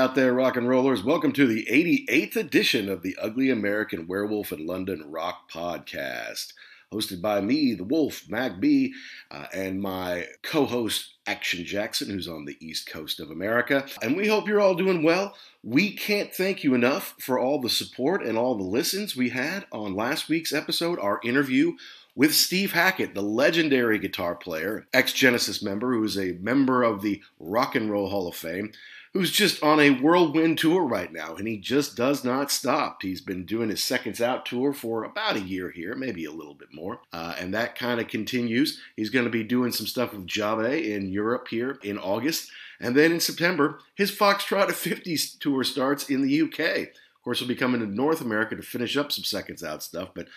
out there, rock and rollers. Welcome to the 88th edition of the Ugly American Werewolf in London Rock Podcast. Hosted by me, the Wolf, Mac B, uh, and my co host, Action Jackson, who's on the East Coast of America. And we hope you're all doing well. We can't thank you enough for all the support and all the listens we had on last week's episode, our interview with Steve Hackett, the legendary guitar player, ex Genesis member, who is a member of the Rock and Roll Hall of Fame, who's just on a whirlwind tour right now, and he just does not stop. He's been doing his Seconds Out tour for about a year here, maybe a little bit more, uh, and that kind of continues. He's going to be doing some stuff with Djabe in Europe here in August, and then in September, his Foxtrot at 50s tour starts in the UK. Of course, he'll be coming to North America to finish up some Seconds Out stuff, but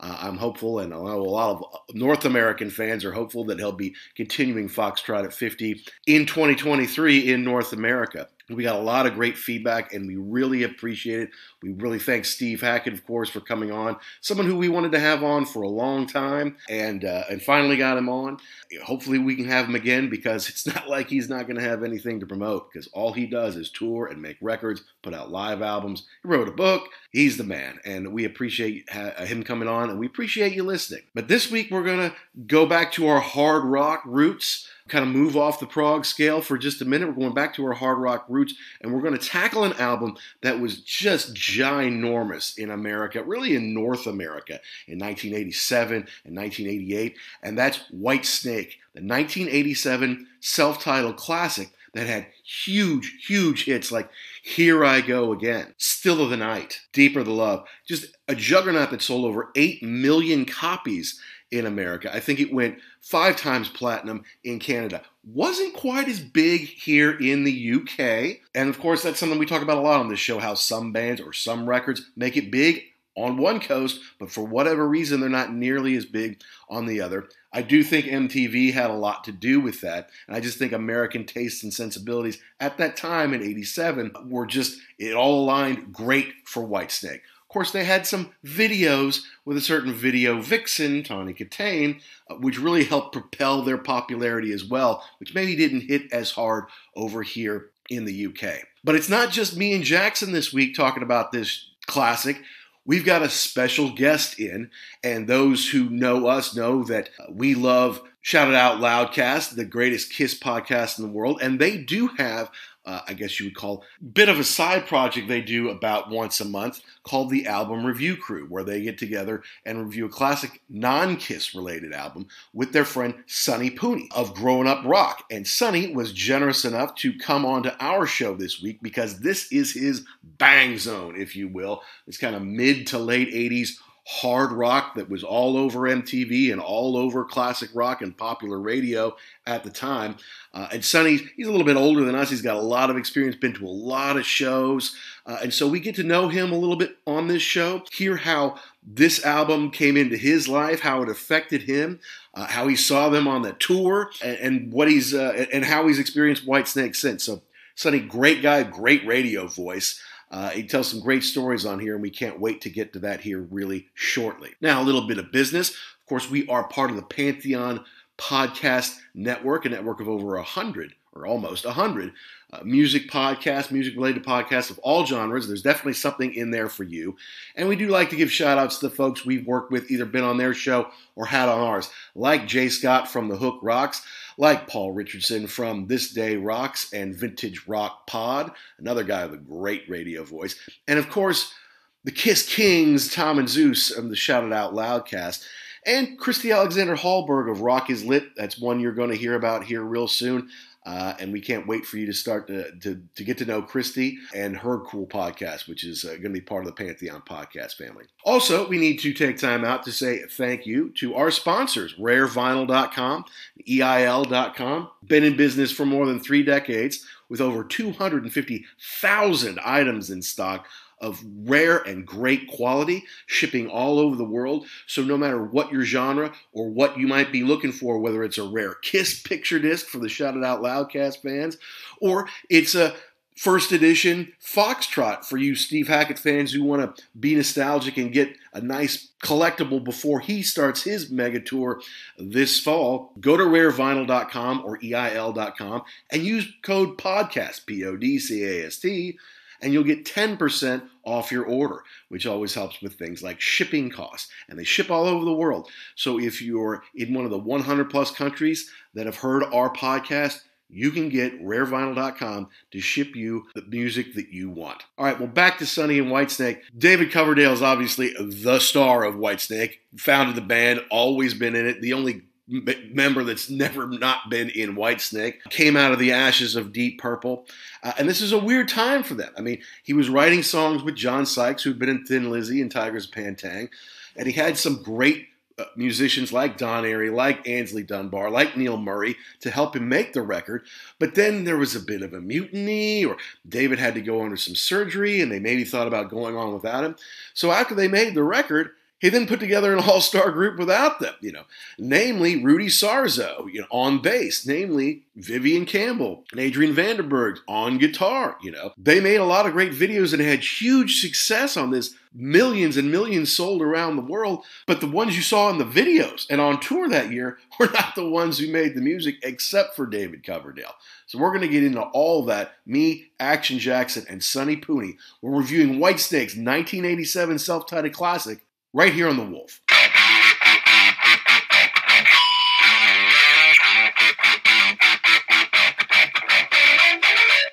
uh, I'm hopeful, and a lot of North American fans are hopeful that he'll be continuing Foxtrot at 50 in 2023 in North America. We got a lot of great feedback and we really appreciate it. We really thank Steve Hackett, of course, for coming on. Someone who we wanted to have on for a long time and uh, and finally got him on. Hopefully, we can have him again because it's not like he's not going to have anything to promote because all he does is tour and make records, put out live albums. He wrote a book. He's the man, and we appreciate him coming on and we appreciate you listening. But this week, we're going to go back to our hard rock roots kind of move off the prog scale for just a minute. We're going back to our hard rock roots, and we're going to tackle an album that was just ginormous in America, really in North America, in 1987 and 1988, and that's Whitesnake, the 1987 self titled classic that had huge, huge hits like Here I Go Again, Still of the Night, Deeper the Love, just a juggernaut that sold over 8 million copies in America. I think it went five times platinum in Canada. Wasn't quite as big here in the UK. And of course, that's something we talk about a lot on this show how some bands or some records make it big on one coast, but for whatever reason, they're not nearly as big on the other. I do think MTV had a lot to do with that. And I just think American tastes and sensibilities at that time in 87 were just, it all aligned great for Whitesnake. Course, they had some videos with a certain video vixen, Tawny Kitaen, uh, which really helped propel their popularity as well, which maybe didn't hit as hard over here in the UK. But it's not just me and Jackson this week talking about this classic. We've got a special guest in, and those who know us know that uh, we love Shout It Out Loudcast, the greatest Kiss podcast in the world, and they do have uh, I guess you would call bit of a side project they do about once a month called the Album Review Crew, where they get together and review a classic non-Kiss related album with their friend Sonny Pooni of Growing Up Rock. And Sonny was generous enough to come on to our show this week because this is his bang zone, if you will. This kind of mid to late 80s hard rock that was all over MTV and all over classic rock and popular radio at the time. Uh, and Sonny, he's a little bit older than us. He's got a lot of experience, been to a lot of shows. Uh, and so we get to know him a little bit on this show, hear how this album came into his life, how it affected him, uh, how he saw them on the tour, and, and what he's uh, and how he's experienced Whitesnake since. So Sonny, great guy, great radio voice. Uh, he tells some great stories on here, and we can't wait to get to that here really shortly. Now, a little bit of business. Of course, we are part of the Pantheon Podcast Network, a network of over a hundred or almost a hundred uh, music podcasts, music related podcasts of all genres. There's definitely something in there for you. And we do like to give shout outs to the folks we've worked with, either been on their show or had on ours, like Jay Scott from The Hook Rocks like Paul Richardson from This Day Rocks and Vintage Rock Pod, another guy with a great radio voice. And of course, the Kiss Kings, Tom and Zeus of the Shout It Out Loudcast. And Christy Alexander Hallberg of Rock is Lit. That's one you're going to hear about here real soon. Uh, and we can't wait for you to start to, to, to, get to know Christy and her cool podcast, which is uh, going to be part of the Pantheon podcast family. Also, we need to take time out to say thank you to our sponsors, rarevinyl.com, EIL.com. Been in business for more than three decades with over 250,000 items in stock of rare and great quality, shipping all over the world. So, no matter what your genre or what you might be looking for, whether it's a rare Kiss picture disc for the Shout It Out Loudcast fans, or it's a first edition Foxtrot for you Steve Hackett fans who want to be nostalgic and get a nice collectible before he starts his mega tour this fall. Go to rarevinyl.com or EIL.com and use code PODCAST, P O D C A S T, and you'll get 10% off your order, which always helps with things like shipping costs. And they ship all over the world. So if you're in one of the 100 plus countries that have heard our podcast, you can get rarevinyl.com to ship you the music that you want. All right, well, back to Sonny and Whitesnake. David Coverdale is obviously the star of Whitesnake, founded the band, always been in it. The only member that's never not been in Whitesnake, came out of the ashes of Deep Purple. Uh, and this is a weird time for them. I mean, he was writing songs with John Sykes, who'd been in Thin Lizzy and Tygers Pan-Tang, and he had some great uh, musicians like Don Airey, like Aynsley Dunbar, like Neil Murray to help him make the record. But then there was a bit of a mutiny, or David had to go under some surgery, and they maybe thought about going on without him. So after they made the record, he then put together an all-star group without them, you know, namely Rudy Sarzo, you know, on bass, namely Vivian Campbell and Adrian Vandenberg on guitar, you know. They made a lot of great videos and had huge success on this, millions and millions sold around the world, but the ones you saw in the videos and on tour that year were not the ones who made the music except for David Coverdale. So we're going to get into all that. Me, Action Jackson, and Sonny Pooni. We're reviewing Whitesnake's 1987 self-titled classic, right here on The Wolf.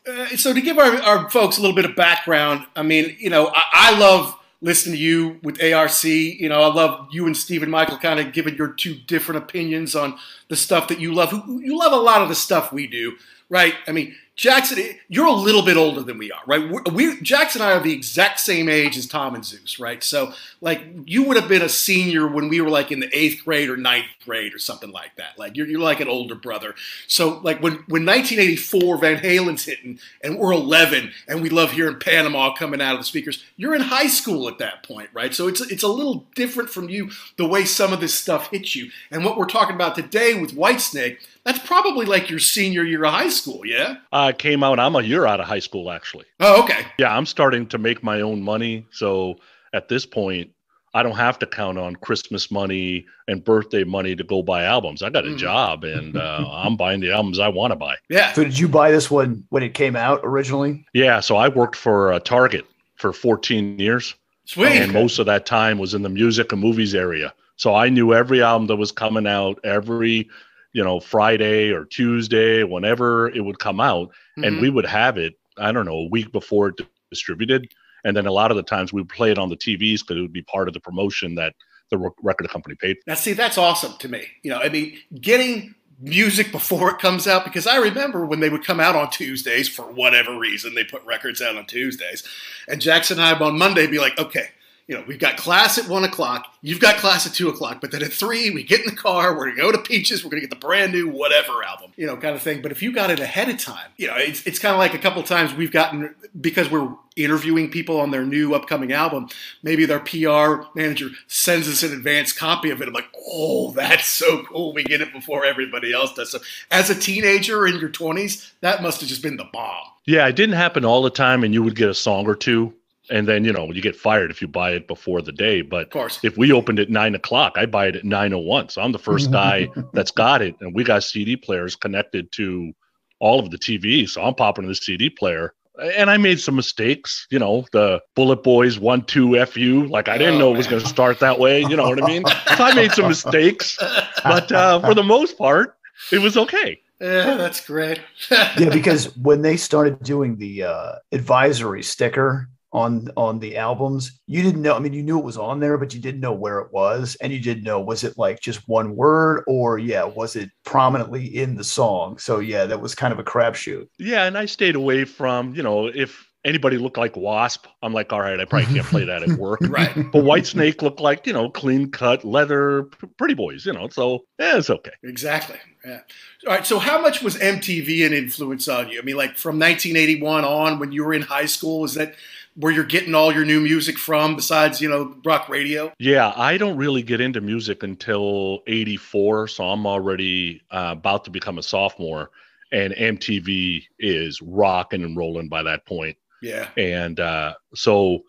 Uh, so to give our, our folks a little bit of background, I mean, you know, I, I love listening to you with ARC. You know, I love you and Stephen Michael kind of giving your two different opinions on the stuff that you love. You love a lot of the stuff we do, right? I mean, Jackson, you're a little bit older than we are, right? We, Jackson and I are the exact same age as Tom and Zeus, right? So, like, you would have been a senior when we were like in the eighth grade or ninth grade or something like that. Like, you're, you're like an older brother. So, like, when, when 1984 Van Halen's hitting and we're 11 and we love hearing Panama coming out of the speakers, you're in high school at that point, right? So, it's, it's a little different from you the way some of this stuff hits you. And what we're talking about today with Whitesnake, that's probably like your senior year of high school, yeah? I came out, I'm a year out of high school, actually. Oh, okay. Yeah, I'm starting to make my own money. So at this point, I don't have to count on Christmas money and birthday money to go buy albums. I got a mm. job and uh, I'm buying the albums I want to buy. Yeah. So did you buy this one when it came out originally? Yeah. So I worked for uh, Target for 14 years. Sweet. And most of that time was in the music and movies area. So I knew every album that was coming out, every you know, Friday or Tuesday, whenever it would come out, mm-hmm. and we would have it, I don't know, a week before it distributed. And then a lot of the times we would play it on the TVs because it would be part of the promotion that the record company paid. Now, see, that's awesome to me. You know, I mean, getting music before it comes out because I remember when they would come out on Tuesdays for whatever reason they put records out on Tuesdays, and Jackson and I on Monday be like, okay, you know, we've got class at one o'clock. You've got class at two o'clock. But then at three, we get in the car. We're gonna go to Peaches. We're gonna get the brand new whatever album, you know, kind of thing. But if you got it ahead of time, you know, it's it's kind of like a couple times we've gotten because we're interviewing people on their new upcoming album. Maybe their PR manager sends us an advanced copy of it. I'm like, oh, that's so cool. We get it before everybody else does. So as a teenager in your 20s, that must have just been the bomb. Yeah, it didn't happen all the time, and you would get a song or two and then you know you get fired if you buy it before the day. But of course, if we opened at nine o'clock, I buy it at nine o oh one. So I'm the first guy that's got it, and we got CD players connected to all of the TVs. So I'm popping in the CD player. And I made some mistakes, you know, the Bullet Boys one two fu. Like I didn't oh, know it was going to start that way. You know what I mean? so I made some mistakes, but uh, for the most part, it was okay. Yeah, that's great. yeah, because when they started doing the uh, advisory sticker, on on the albums. You didn't know i mean you knew it was on there but you didn't know where it was and you didn't know was it like just one word or yeah was it prominently in the song? So yeah that was kind of a crapshoot. Yeah and i stayed away from you know if anybody looked like wasp i'm like all right i probably can't play that at work. Right. But whitesnake looked like you know clean cut leather pretty boys you know so yeah it's okay. Exactly yeah. All right so how much was mtv an influence on you? I mean like from 1981 on when you were in high school was that where you're getting all your new music from besides you know rock radio yeah i don't really get into music until 84 so i'm already uh, about to become a sophomore and MTV is rocking and rolling by that point. Yeah. And uh, so,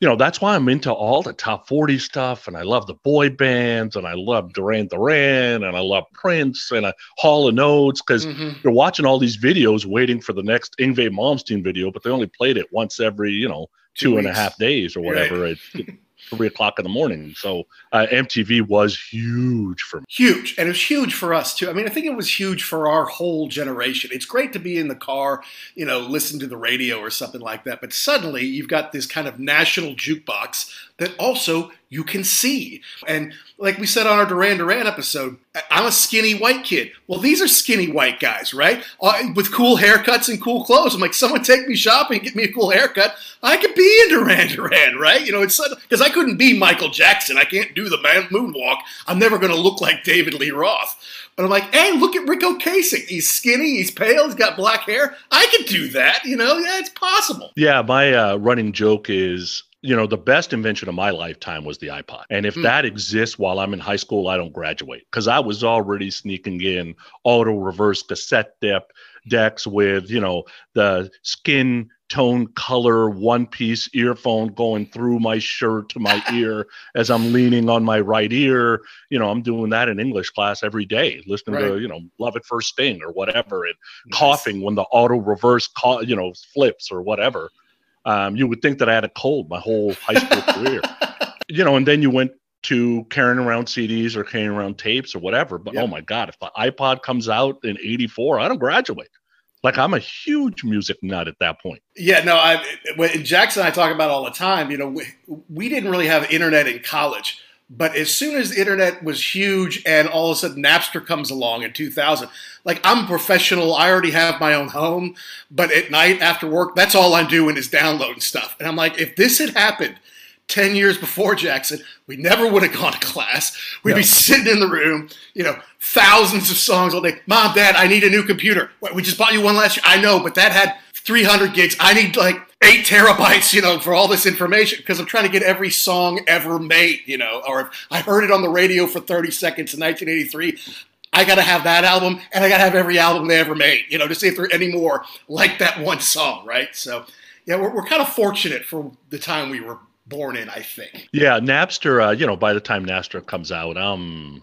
you know, that's why I'm into all the top 40 stuff. And I love the boy bands and I love Duran Duran and I love Prince and uh, Hall and Oates because mm-hmm. you're watching all these videos waiting for the next Yngwie Malmsteen video, but they only played it once every, you know, two, two and a half days or whatever. Right. It, three o'clock in the morning. So uh, MTV was huge for me. Huge. And it was huge for us too. I mean, I think it was huge for our whole generation. It's great to be in the car, you know, listen to the radio or something like that. But suddenly you've got this kind of national jukebox that also you can see. And like we said on our Duran Duran episode, I'm a skinny white kid. Well, these are skinny white guys, right? Uh, with cool haircuts and cool clothes. I'm like, someone take me shopping, get me a cool haircut. I could be in Duran Duran, right? You know, it's because I couldn't be Michael Jackson. I can't do the man moonwalk. I'm never going to look like David Lee Roth. But I'm like, hey, look at Ric Ocasek. He's skinny, he's pale, he's got black hair. I could do that, you know? Yeah, it's possible. Yeah, my uh, running joke is you know, the best invention of my lifetime was the iPod. And if mm. that exists while I'm in high school, I don't graduate because I was already sneaking in auto reverse cassette dip decks with, you know, the skin tone color one piece earphone going through my shirt to my ear as I'm leaning on my right ear. You know, I'm doing that in English class every day, listening right. to, you know, Love at First Sting or whatever, and nice. coughing when the auto reverse, co- you know, flips or whatever. Um, you would think that I had a cold my whole high school career, you know, and then you went to carrying around CDs or carrying around tapes or whatever. But oh my God, if the iPod comes out in 84, I don't graduate. Like I'm a huge music nut at that point. Yeah, no, I when Jackson and I talk about all the time. You know, we, we didn't really have internet in college. But as soon as the internet was huge and all of a sudden Napster comes along in 2000, like I'm professional, I already have my own home, but at night after work, that's all I'm doing is downloading stuff. And I'm like, if this had happened 10 years before Jackson, we never would have gone to class. We'd be sitting in the room, you know, thousands of songs all day. Mom, Dad, I need a new computer. We just bought you one last year. I know, but that had 300 gigs. I need like eight terabytes, you know, for all this information because I'm trying to get every song ever made, you know, or if I heard it on the radio for 30 seconds in 1983. I got to have that album and I got to have every album they ever made, you know, to see if there are any more like that one song, right? So, yeah, we're, we're kind of fortunate for the time we were born in, I think. Yeah, Napster, uh, you know, by the time Napster comes out, I'm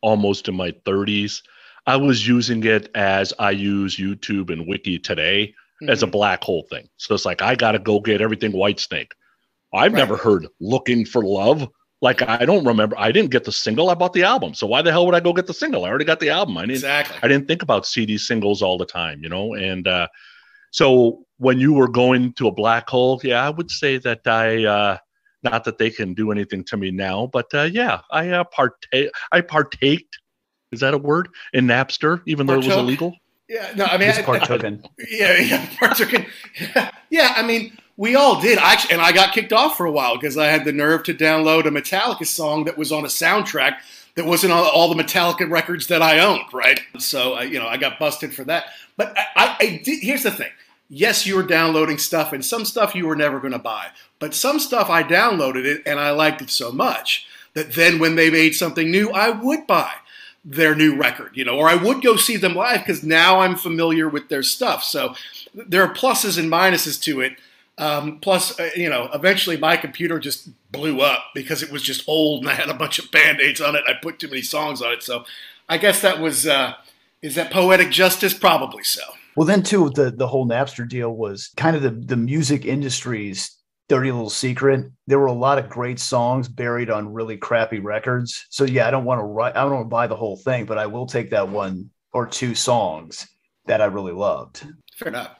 almost in my 30s. I was using it as I use YouTube and Wiki today mm-hmm. as a mm-hmm. black hole thing. So it's like I got to go get everything Whitesnake. I've right. never heard "Looking for Love." Like I don't remember. I didn't get the single. I bought the album. So why the hell would I go get the single? I already got the album. I didn't. Exactly. I didn't think about CD singles all the time, you know. And uh, so when you were going to a black hole, yeah, I would say that I. Uh, not that they can do anything to me now, but uh, yeah, I uh, partake. I partaked. Is that a word in Napster, even though it was illegal? Yeah, no, I mean. Yeah. Yeah, yeah, I mean, we all did. I actually, and I got kicked off for a while because I had the nerve to download a Metallica song that was on a soundtrack that wasn't on all the Metallica records that I owned, right? So, I, you know, I got busted for that. But I, I, I did, here's the thing. Yes, you were downloading stuff, and some stuff you were never going to buy. But some stuff I downloaded it, and I liked it so much that then when they made something new, I would buy their new record, you know, or I would go see them live because now I'm familiar with their stuff. So there are pluses and minuses to it. Um, plus, uh, you know, eventually my computer just blew up because it was just old and I had a bunch of band aids on it. I put too many songs on it. So I guess that was, uh, is that poetic justice? Probably so. Well, then too, the the whole Napster deal was kind of the the music industry's dirty little secret. There were a lot of great songs buried on really crappy records. So yeah, I don't want to write. I don't want to buy the whole thing, but I will take that one or two songs that I really loved. Fair enough.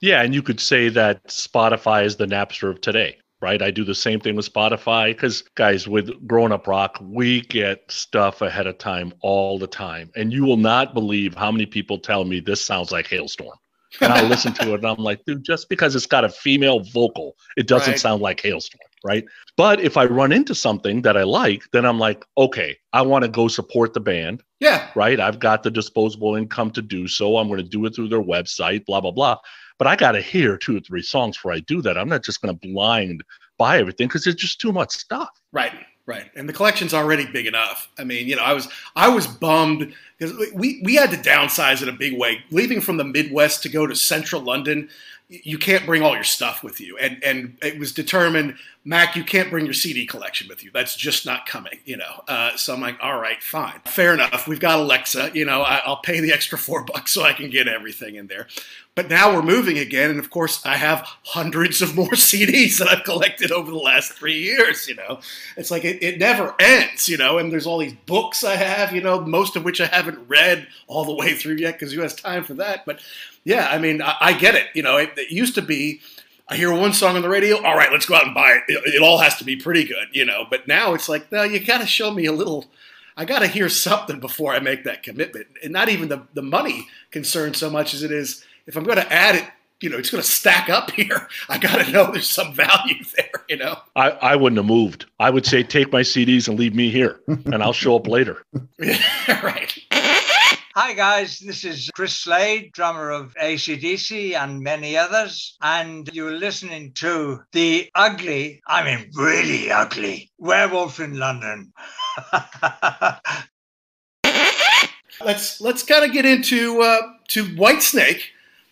Yeah, and you could say that Spotify is the Napster of today, right? I do the same thing with Spotify because, guys, with Growing Up Rock, we get stuff ahead of time all the time. And you will not believe how many people tell me this sounds like Halestorm and I listen to it and I'm like, dude, just because it's got a female vocal, it doesn't right. sound like Halestorm, right? But if I run into something that I like, then I'm like, okay, I want to go support the band. Yeah. Right. I've got the disposable income to do so. I'm going to do it through their website, blah, blah, blah. But I got to hear two or three songs before I do that. I'm not just going to blind buy everything because there's just too much stuff. Right. Right, and the collection's already big enough. I mean, you know, I was I was bummed because we we had to downsize in a big way. Leaving from the Midwest to go to Central London, you can't bring all your stuff with you, and and it was determined, Mac, you can't bring your CD collection with you. That's just not coming, you know. Uh, so I'm like, all right, fine, fair enough. We've got Alexa, you know. I, I'll pay the extra four bucks so I can get everything in there. But now we're moving again, and of course, I have hundreds of more CDs that I've collected over the last three years. You know, it's like it, it never ends. You know, and there's all these books I have. You know, most of which I haven't read all the way through yet because who has time for that? But yeah, I mean, I, I get it. You know, it, it, used to be. I hear one song on the radio. All right, let's go out and buy it. it. It all has to be pretty good, you know. But now it's like, no, you got to show me a little I got to hear something before I make that commitment. And not even the, the money concern so much as it is if I'm going to add it, you know, it's going to stack up here. I got to know there's some value there, you know? I, I wouldn't have moved. I would say, take my CDs and leave me here, and I'll show up later. right. Hi, guys. This is Chris Slade, drummer of ACDC and many others. And you're listening to the ugly, I mean, really ugly, werewolf in London. let's let's kind of get into uh, to Whitesnake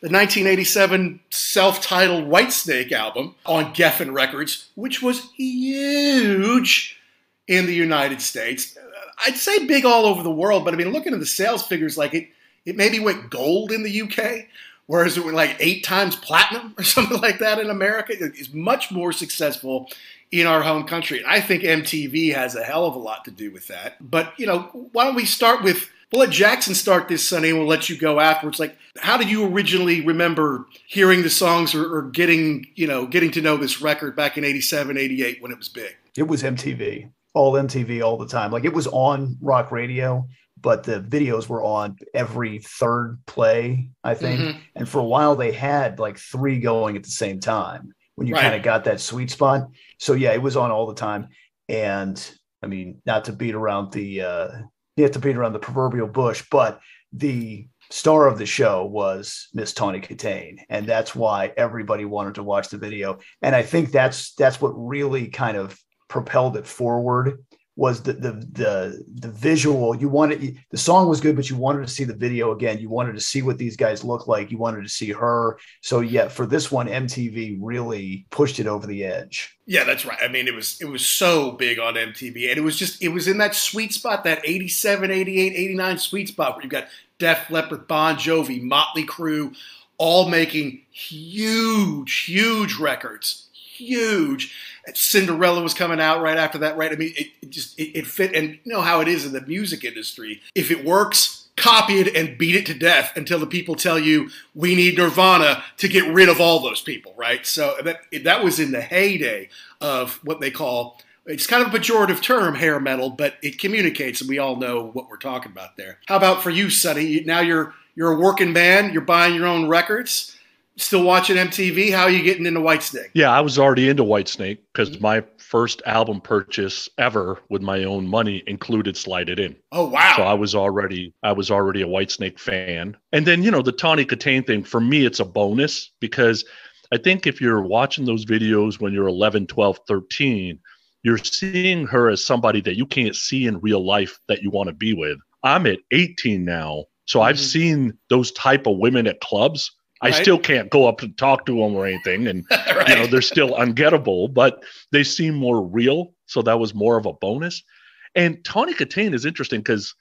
the 1987 self-titled Whitesnake album on Geffen Records, which was huge in the United States. I'd say big all over the world, but I mean, looking at the sales figures, like it, it maybe went gold in the UK, whereas it went like eight times platinum or something like that in America. It's much more successful in our home country. And I think MTV has a hell of a lot to do with that. But, you know, why don't we start with We'll let Jackson start this, Sonny, and we'll let you go afterwards. Like, how did you originally remember hearing the songs or, or getting, you know, getting to know this record back in 87, 88 when it was big? It was MTV, all MTV all the time. Like, it was on rock radio, but the videos were on every third play, I think. Mm-hmm. And for a while, they had like three going at the same time when you right. kind of got that sweet spot. So, yeah, it was on all the time. And I mean, not to beat around the, uh, you have to beat around the proverbial bush, but the star of the show was Miss Tawny Kitaen, and that's why everybody wanted to watch the video. And I think that's that's what really kind of propelled it forward was the the the the visual. You wanted the song was good, but you wanted to see the video again. You wanted to see what these guys look like. You wanted to see her. So yeah, for this one, MTV really pushed it over the edge. Yeah, that's right. I mean, it was it was so big on MTV, and it was just it was in that sweet spot, that 87, 88, 89 sweet spot where you've got Def Leppard, Bon Jovi, Motley Crue, all making huge, huge records, huge Cinderella was coming out right after that, right? I mean, it, it just it, it, fit, and you know how it is in the music industry. If it works, copy it and beat it to death until the people tell you we need Nirvana to get rid of all those people, right? So that that was in the heyday of what they call it's kind of a pejorative term, hair metal, but it communicates, and we all know what we're talking about there. How about for you, Sonny? Now you're you're a working man. You're buying your own records still watching MTV? How are you getting into Whitesnake? Yeah, I was already into Whitesnake because mm-hmm. my first album purchase ever with my own money included Slide It In. Oh wow! So I was already I was already a Whitesnake fan. And then you know the Tawny Kitaen thing for me it's a bonus because I think if you're watching those videos when you're 11, 12, 13, you're seeing her as somebody that you can't see in real life that you want to be with. I'm at 18 now. So mm-hmm. I've seen those type of women at clubs I still can't go up and talk to them or anything, and right. you know they're still ungettable, but they seem more real. So that was more of a bonus. And Tawny Kitaen is interesting because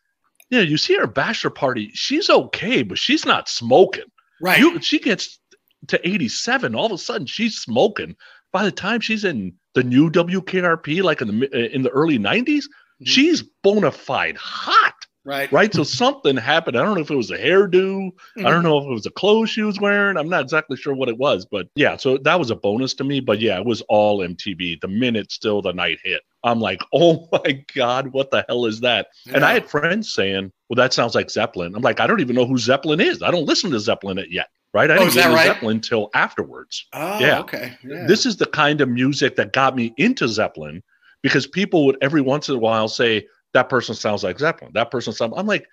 you know you see her bachelor party, she's okay, but she's not smoking. Right. You, she gets to 87, all of a sudden she's smoking. By the time she's in the new WKRP, like in the in the early 90s, mm-hmm. she's bona fide hot. Right. Right. So something happened. I don't know if it was a hairdo. Mm-hmm. I don't mm-hmm. know if it was a clothes she was wearing. I'm not exactly sure what it was, but yeah. So that was a bonus to me. But yeah, it was all MTV. The minute still the night hit, I'm like, oh my god, what the hell is that? Yeah. And I had friends saying, well, that sounds like Zeppelin. I'm like, I don't even know who Zeppelin is. I don't listen to Zeppelin yet. Right. I oh, didn't to right? Zeppelin until afterwards. Oh, yeah. Okay. Yeah. This is the kind of music that got me into Zeppelin because people would every once in a while say that person sounds like Zeppelin. That person sounds. I'm like,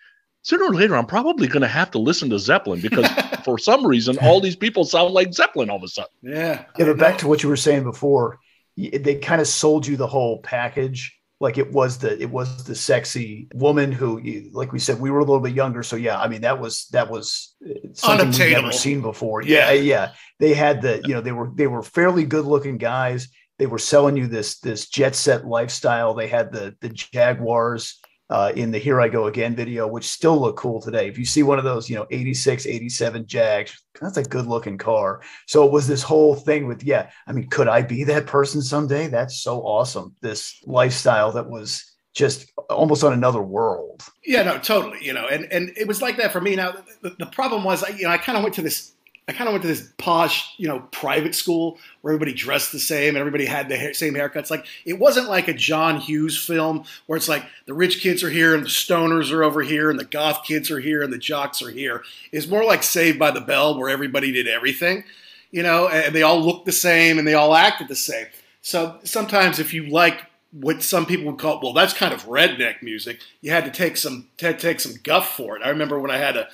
sooner or later, I'm probably going to have to listen to Zeppelin because for some reason, all these people sound like Zeppelin all of a sudden. Yeah. Yeah. But back to what you were saying before, they kind of sold you the whole package like it was the it was the sexy woman who like we said we were a little bit younger so yeah i mean that was that was uh, something we've never seen before yeah. yeah yeah they had the you know they were they were fairly good looking guys they were selling you this this jet set lifestyle they had the the jaguars uh, in the Here I Go Again video, which still look cool today. If you see one of those, you know, 86, 87 Jags, that's a good looking car. So it was this whole thing with, yeah, I mean, could I be that person someday? That's so awesome. This lifestyle that was just almost on another world. Yeah, no, totally. You know, and, and it was like that for me. Now, the, the problem was, you know, I kind of went to this I kind of went to this posh, you know, private school where everybody dressed the same and everybody had the hair, same haircuts. Like it wasn't like a John Hughes film where it's like the rich kids are here and the stoners are over here and the goth kids are here and the jocks are here. It's more like Saved by the Bell where everybody did everything, you know, and they all looked the same and they all acted the same. So sometimes if you like what some people would call, well, that's kind of redneck music, you had to take some take some guff for it. I remember when I had a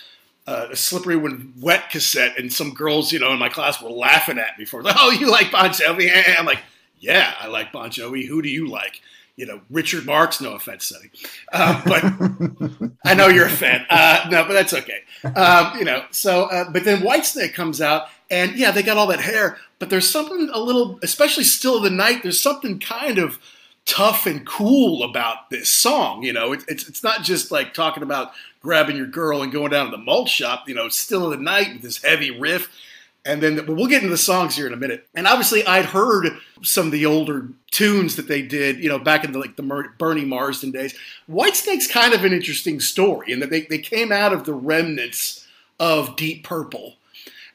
uh, a slippery when wet cassette, and some girls, you know, in my class were laughing at me for, like, oh, you like Bon Jovi? I'm like, yeah, I like Bon Jovi. Who do you like? You know, Richard Marx. No offense, Sonny, uh, but I know you're a fan. Uh, no, but that's okay. Um, you know, so uh, but then Whitesnake comes out, and yeah, they got all that hair, but there's something a little, especially still of the night. There's something kind of tough and cool about this song. You know, it, it's it's not just like talking about grabbing your girl and going down to the malt shop, you know, still in the night with this heavy riff. And then but we'll get into the songs here in a minute. And obviously, I'd heard some of the older tunes that they did, you know, back in the like the Bernie Marsden days. Whitesnake's kind of an interesting story in that they, they came out of the remnants of Deep Purple.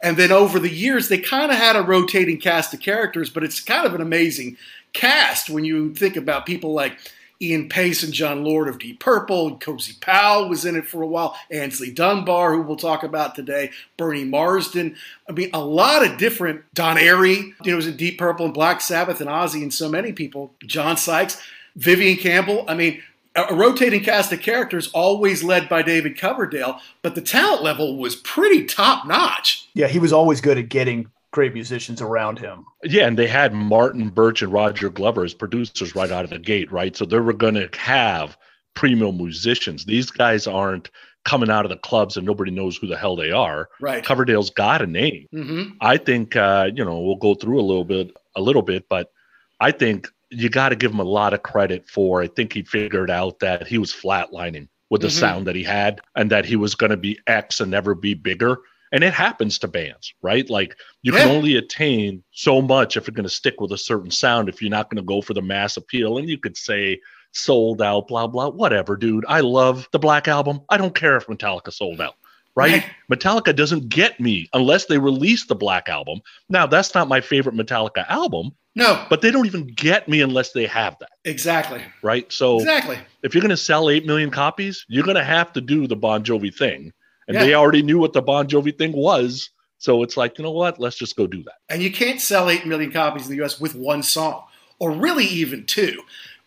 And then over the years, they kind of had a rotating cast of characters, but it's kind of an amazing cast when you think about people like Ian Paice and Jon Lord of Deep Purple. and Cozy Powell was in it for a while. Aynsley Dunbar, who we'll talk about today. Bernie Marsden. I mean, a lot of different. Don Airey, you know, was in Deep Purple and Black Sabbath and Ozzy and so many people. John Sykes, Vivian Campbell. I mean, a rotating cast of characters, always led by David Coverdale, but the talent level was pretty top notch. Yeah, he was always good at getting great musicians around him. Yeah, and they had Martin Birch and Roger Glover as producers right out of the gate, right? So they were going to have premium musicians. These guys aren't coming out of the clubs and nobody knows who the hell they are. Right. Coverdale's got a name. Mm-hmm. I think uh, you know we'll go through a little bit, a little bit, but I think you got to give him a lot of credit for. I think he figured out that he was flatlining with the mm-hmm. sound that he had, and that he was going to be X and never be bigger and it happens to bands right like you yeah. can only attain so much if you're going to stick with a certain sound if you're not going to go for the mass appeal and you could say sold out blah blah whatever dude i love the black album i don't care if metallica sold out right? Metallica doesn't get me unless they release the Black Album. Now, that's not my favorite Metallica album. No. But they don't even get me unless they have that. Exactly. Right? So Exactly. If you're going to sell 8 million copies, you're going to have to do the Bon Jovi thing and yeah. they already knew what the Bon Jovi thing was. So it's like, you know what? Let's just go do that. And you can't sell 8 million copies in the US with one song, or really even two.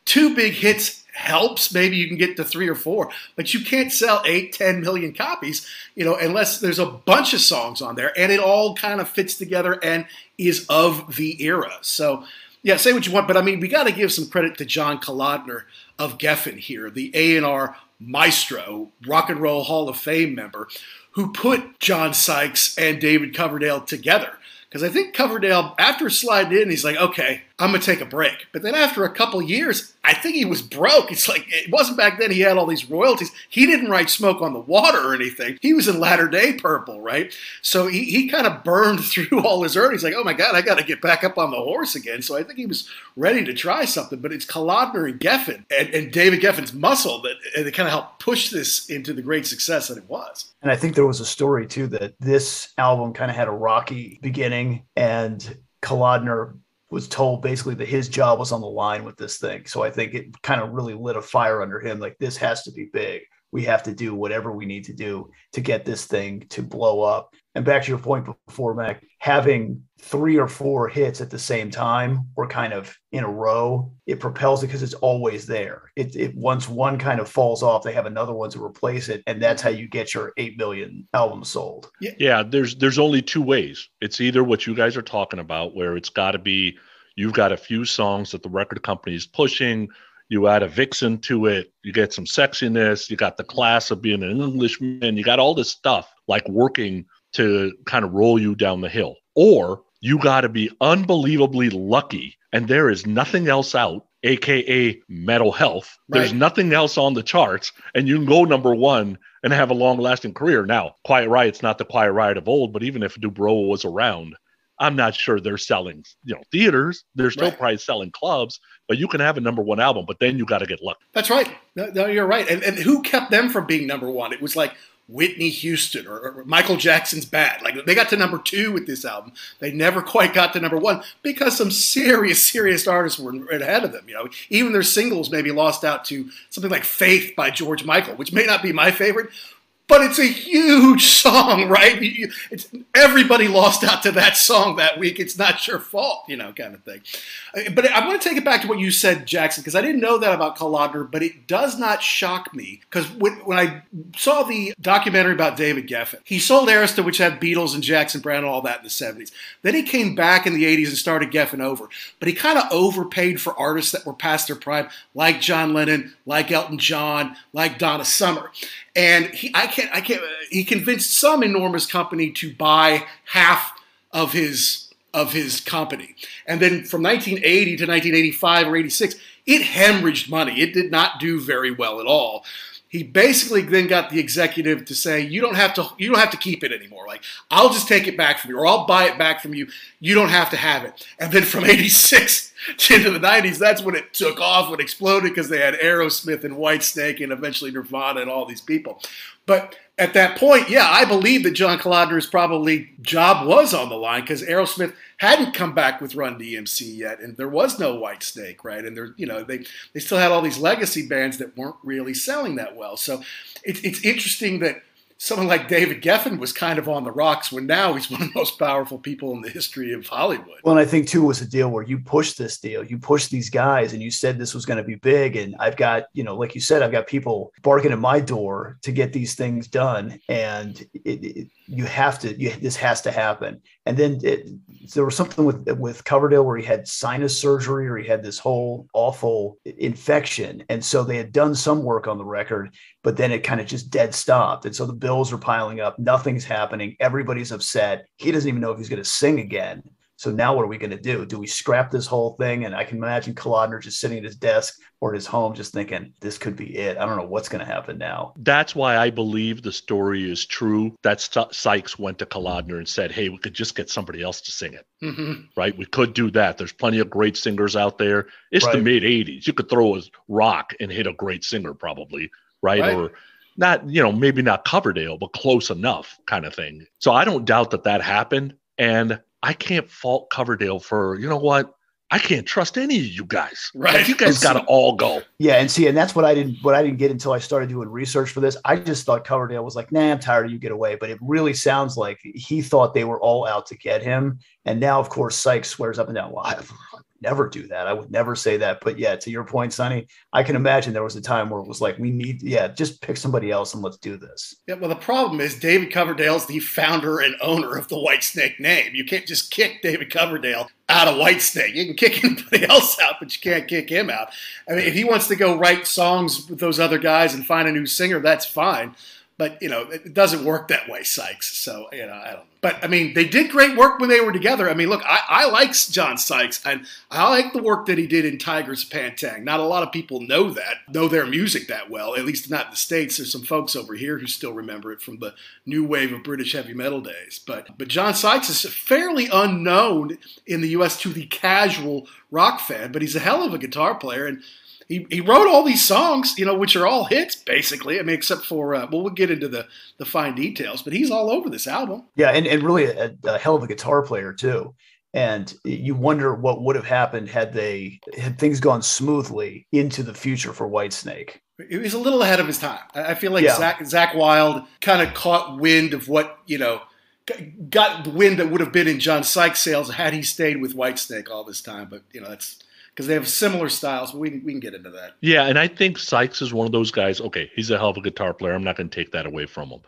Two big hits helps. Maybe you can get to three or four, but you can't sell eight, 10 million copies, you know, unless there's a bunch of songs on there and it all kind of fits together and is of the era. So, yeah, say what you want, but I mean, we got to give some credit to John Kalodner of Geffen here, the A&R maestro, Rock and Roll Hall of Fame member, who put John Sykes and David Coverdale together. Because I think Coverdale, after sliding in, he's like, okay, I'm going to take a break. But then after a couple years, I think he was broke. It's like, it wasn't back then he had all these royalties. He didn't write Smoke on the Water or anything. He was in latter day purple, right? So he, he kind of burned through all his earnings. Like, oh my God, I got to get back up on the horse again. So I think he was ready to try something. But it's Kalodner and Geffen and, and David Geffen's muscle that, that kind of helped push this into the great success that it was. And I think there was a story too that this album kind of had a rocky beginning and Kalodner was told basically that his job was on the line with this thing. So I think it kind of really lit a fire under him. Like this has to be big. We have to do whatever we need to do to get this thing to blow up. And back to your point before, Mac, having three or four hits at the same time or kind of in a row, it propels it because it's always there. It, it once one kind of falls off, they have another one to replace it, and that's how you get your eight million albums sold. Yeah, yeah. There's there's only two ways. It's either what you guys are talking about, where it's got to be you've got a few songs that the record company is pushing You add a vixen to it, you get some sexiness, you got the class of being an Englishman, you got all this stuff like working to kind of roll you down the hill. Or you got to be unbelievably lucky and there is nothing else out aka metal health. Right. There's nothing else on the charts, and you can go number one and have a long lasting career. Now, Quiet Riot's not the Quiet Riot of old, but even if Dubrow was around, I'm not sure they're selling, you know, theaters. They're still right. probably selling clubs, but you can have a number one album, but then you got to get lucky. That's right. No, no, you're right. And, and who kept them from being number one? It was like Whitney Houston or, or, Michael Jackson's Bad. Like they got to number two with this album. They never quite got to number one because some serious, serious artists were ahead of them. You know, even their singles maybe lost out to something like Faith by George Michael, which may not be my favorite, but it's a huge song, right? It's, everybody lost out to that song that week. It's not your fault, you know, kind of thing. Uh, but I want to take it back to what you said, Jackson, because I didn't know that about Kalodner, but it does not shock me because when, when, I saw the documentary about David Geffen, he sold Arista, which had Beatles and Jackson Browne and all that in the 70s. Then he came back in the 80s and started Geffen over, but he kind of overpaid for artists that were past their prime, like John Lennon, like Elton John, like Donna Summer and he I can't I can't he convinced some enormous company to buy half of his of his company. And then from 1980 to 1985 or 86, it hemorrhaged money. It did not do very well at all he basically then got the executive to say you don't have to you don't have to keep it anymore. Like i'll just take it back from you or i'll buy it back from you. You don't have to have it. And then from 86 into the 90s that's when it took off when it exploded because they had aerosmith and whitesnake and eventually nirvana and all these people. But at that point, yeah, I believe that John Kalodner's probably job was on the line because Aerosmith hadn't come back with Run DMC yet, and there was no Whitesnake, right? And there, you know, they they still had all these legacy bands that weren't really selling that well. So it's it's interesting that someone like David Geffen was kind of on the rocks when now he's one of the most powerful people in the history of Hollywood. Well, and I think too was a deal where you pushed this deal, you pushed these guys, and you said this was going to be big. And I've got, you know, like you said, I've got people barking at my door to get these things done, and it, it, you have to, you, this has to happen. And then it, there was something with with Coverdale where he had sinus surgery or he had this whole awful infection, and so they had done some work on the record, but then it kind of just dead stopped, and so the bills are piling up. Nothing's happening. Everybody's upset. He doesn't even know if he's going to sing again. So now what are we going to do? Do we scrap this whole thing? And I can imagine Kalodner just sitting at his desk or his home, just thinking, this could be it. I don't know what's going to happen now. That's why I believe the story is true. That Sykes went to Kalodner and said, hey, we could just get somebody else to sing it. Mm-hmm. Right? We could do that. There's plenty of great singers out there. It's right. the mid 80s. You could throw a rock and hit a great singer, probably. Right? right. Or not, you know, maybe not Coverdale, but close enough kind of thing. So I don't doubt that that happened. And I can't fault Coverdale for, you know what? I can't trust any of you guys. Right. Like, you guys got to all go. Yeah. And see, and that's what I didn't, what I didn't get until I started doing research for this. I just thought Coverdale was like, nah, I'm tired of you get away. But it really sounds like he thought they were all out to get him. And now, of course, Sykes swears up and down, well, never do that. I would never say that. But yeah, to your point, Sonny, I can imagine there was a time where it was like, we need, yeah, just pick somebody else and let's do this. Yeah. Well, the problem is David Coverdale's the founder and owner of the Whitesnake name. You can't just kick David Coverdale out of Whitesnake. You can kick anybody else out, but you can't kick him out. I mean, if he wants to go write songs with those other guys and find a new singer, that's fine. But you know, it doesn't work that way, Sykes. So you know, I don't know. But I mean, they did great work when they were together. I mean, look, I, I like John Sykes, and I like the work that he did in Tygers Pan-Tang. Not a lot of people know that, know their music that well. At least not in the states. There's some folks over here who still remember it from the new wave of British heavy metal days. But but John Sykes is fairly unknown in the U.S. to the casual rock fan, but he's a hell of a guitar player and he, he wrote all these songs, you know, which are all hits basically. I mean, except for uh, well, we'll get into the the fine details, but he's all over this album. Yeah, and, and really a, a hell of a guitar player too. And you wonder what would have happened had they had things gone smoothly into the future for Whitesnake. He was a little ahead of his time. I feel like yeah. Zakk Zakk Wylde kind of caught wind of what you know got the wind that would have been in John Sykes' sails had he stayed with Whitesnake all this time. But you know that's because they have similar styles. But we can, we can get into that. Yeah, and I think Sykes is one of those guys. Okay, he's a hell of a guitar player. I'm not going to take that away from him.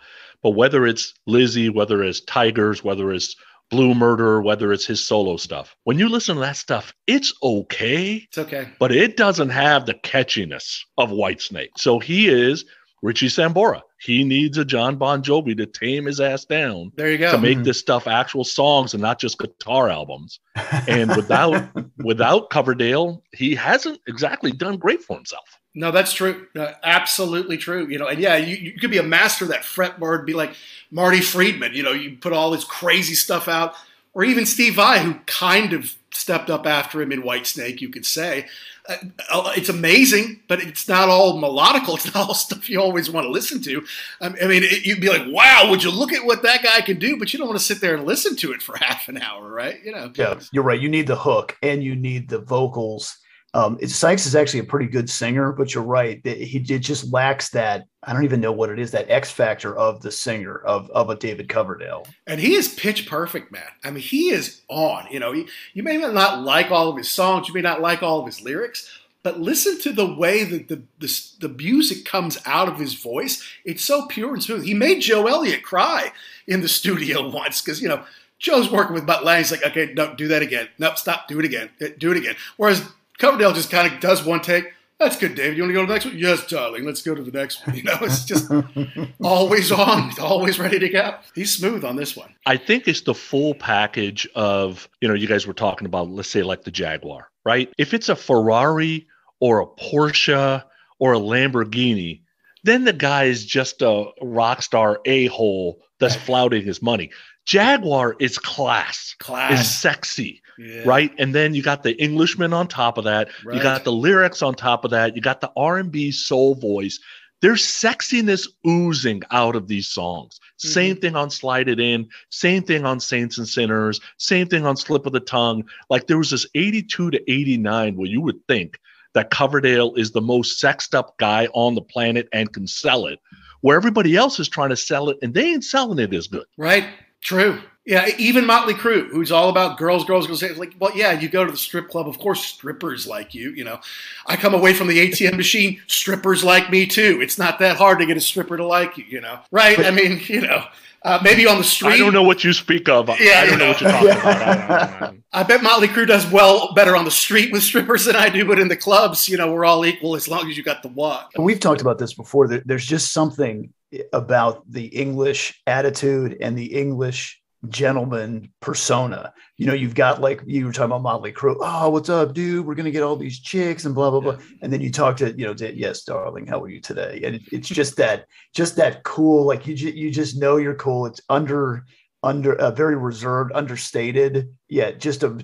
But whether it's Lizzy, whether it's Tygers, whether it's Blue Murder, whether it's his solo stuff. When you listen to that stuff, it's okay. It's okay. But it doesn't have the catchiness of Whitesnake. So he is Richie Sambora. He needs a Jon Bon Jovi to tame his ass down. There you go. To make mm-hmm. this stuff actual songs and not just guitar albums. And without without Coverdale, he hasn't exactly done great for himself. No, that's true. Uh, absolutely true. You know, and yeah, you, you could be a master of that fretboard, be like Marty Friedman. You know, you put all this crazy stuff out, or even Steve Vai, who kind of stepped up after him in Whitesnake, you could say. Uh, uh, it's amazing, but it's not all melodical. It's not all stuff you always want to listen to. I mean, it, you'd be like, "Wow, would you look at what that guy can do?" But you don't want to sit there and listen to it for half an hour, right? You know. Yeah, you're right. You need the hook and you need the vocals um, Sykes is actually a pretty good singer, but you're right. He did just lacks that. I don't even know what it is that X factor of the singer of of a David Coverdale. And he is pitch perfect, man. I mean, he is on. You know, he, you may not like all of his songs, you may not like all of his lyrics, but listen to the way that the, the, the music comes out of his voice. It's so pure and smooth. He made Joe Elliott cry in the studio once because you know Joe's working with Mutt Lange. He's like, okay, no, do that again. No, stop, do it again. Do it again. Whereas Coverdale just kind of does one take. That's good, David. You want to go to the next one? Yes, darling. Let's go to the next one. You know, it's just always on, always ready to go. He's smooth on this one. I think it's the full package of, you know, you guys were talking about, let's say, like the Jaguar, right? If it's a Ferrari or a Porsche or a Lamborghini, then the guy is just a rock star a hole that's flouting his money. Jaguar is class, class, is sexy yeah. right? And then you got the Englishman on top of that. Right. You got the lyrics on top of that. You got the R&B soul voice. There's sexiness oozing out of these songs. Mm-hmm. Same thing on Slide It In, same thing on Saints and Sinners, same thing on Slip of the Tongue. Like there was this 82 to 89 where you would think that Coverdale is the most sexed up guy on the planet and can sell it, where everybody else is trying to sell it and they ain't selling it as good. Right. True. Yeah, even Motley Crue, who's all about girls, girls, girls. Like, well, yeah, you go to the strip club. Of course, strippers like you. You know, I come away from the ATM machine. Strippers like me too. It's not that hard to get a stripper to like you. You know, right? But, I mean, you know, uh, maybe on the street. I don't know what you speak of. Yeah, I don't know. know. what you're talking about. I, I, bet Motley Crue does well better on the street with strippers than I do, but in the clubs, you know, we're all equal as long as you got the walk. We've talked about this before. There's just something about the English attitude and the English gentleman persona. You know, you've got like you were talking about Motley Crue. Oh, what's up, dude? We're gonna get all these chicks and blah blah blah. And then you talk to you know, to, yes, darling, how are you today? And it, it's just that, just that cool. Like you, you just know you're cool. It's under under uh, very reserved, understated. Yeah, just a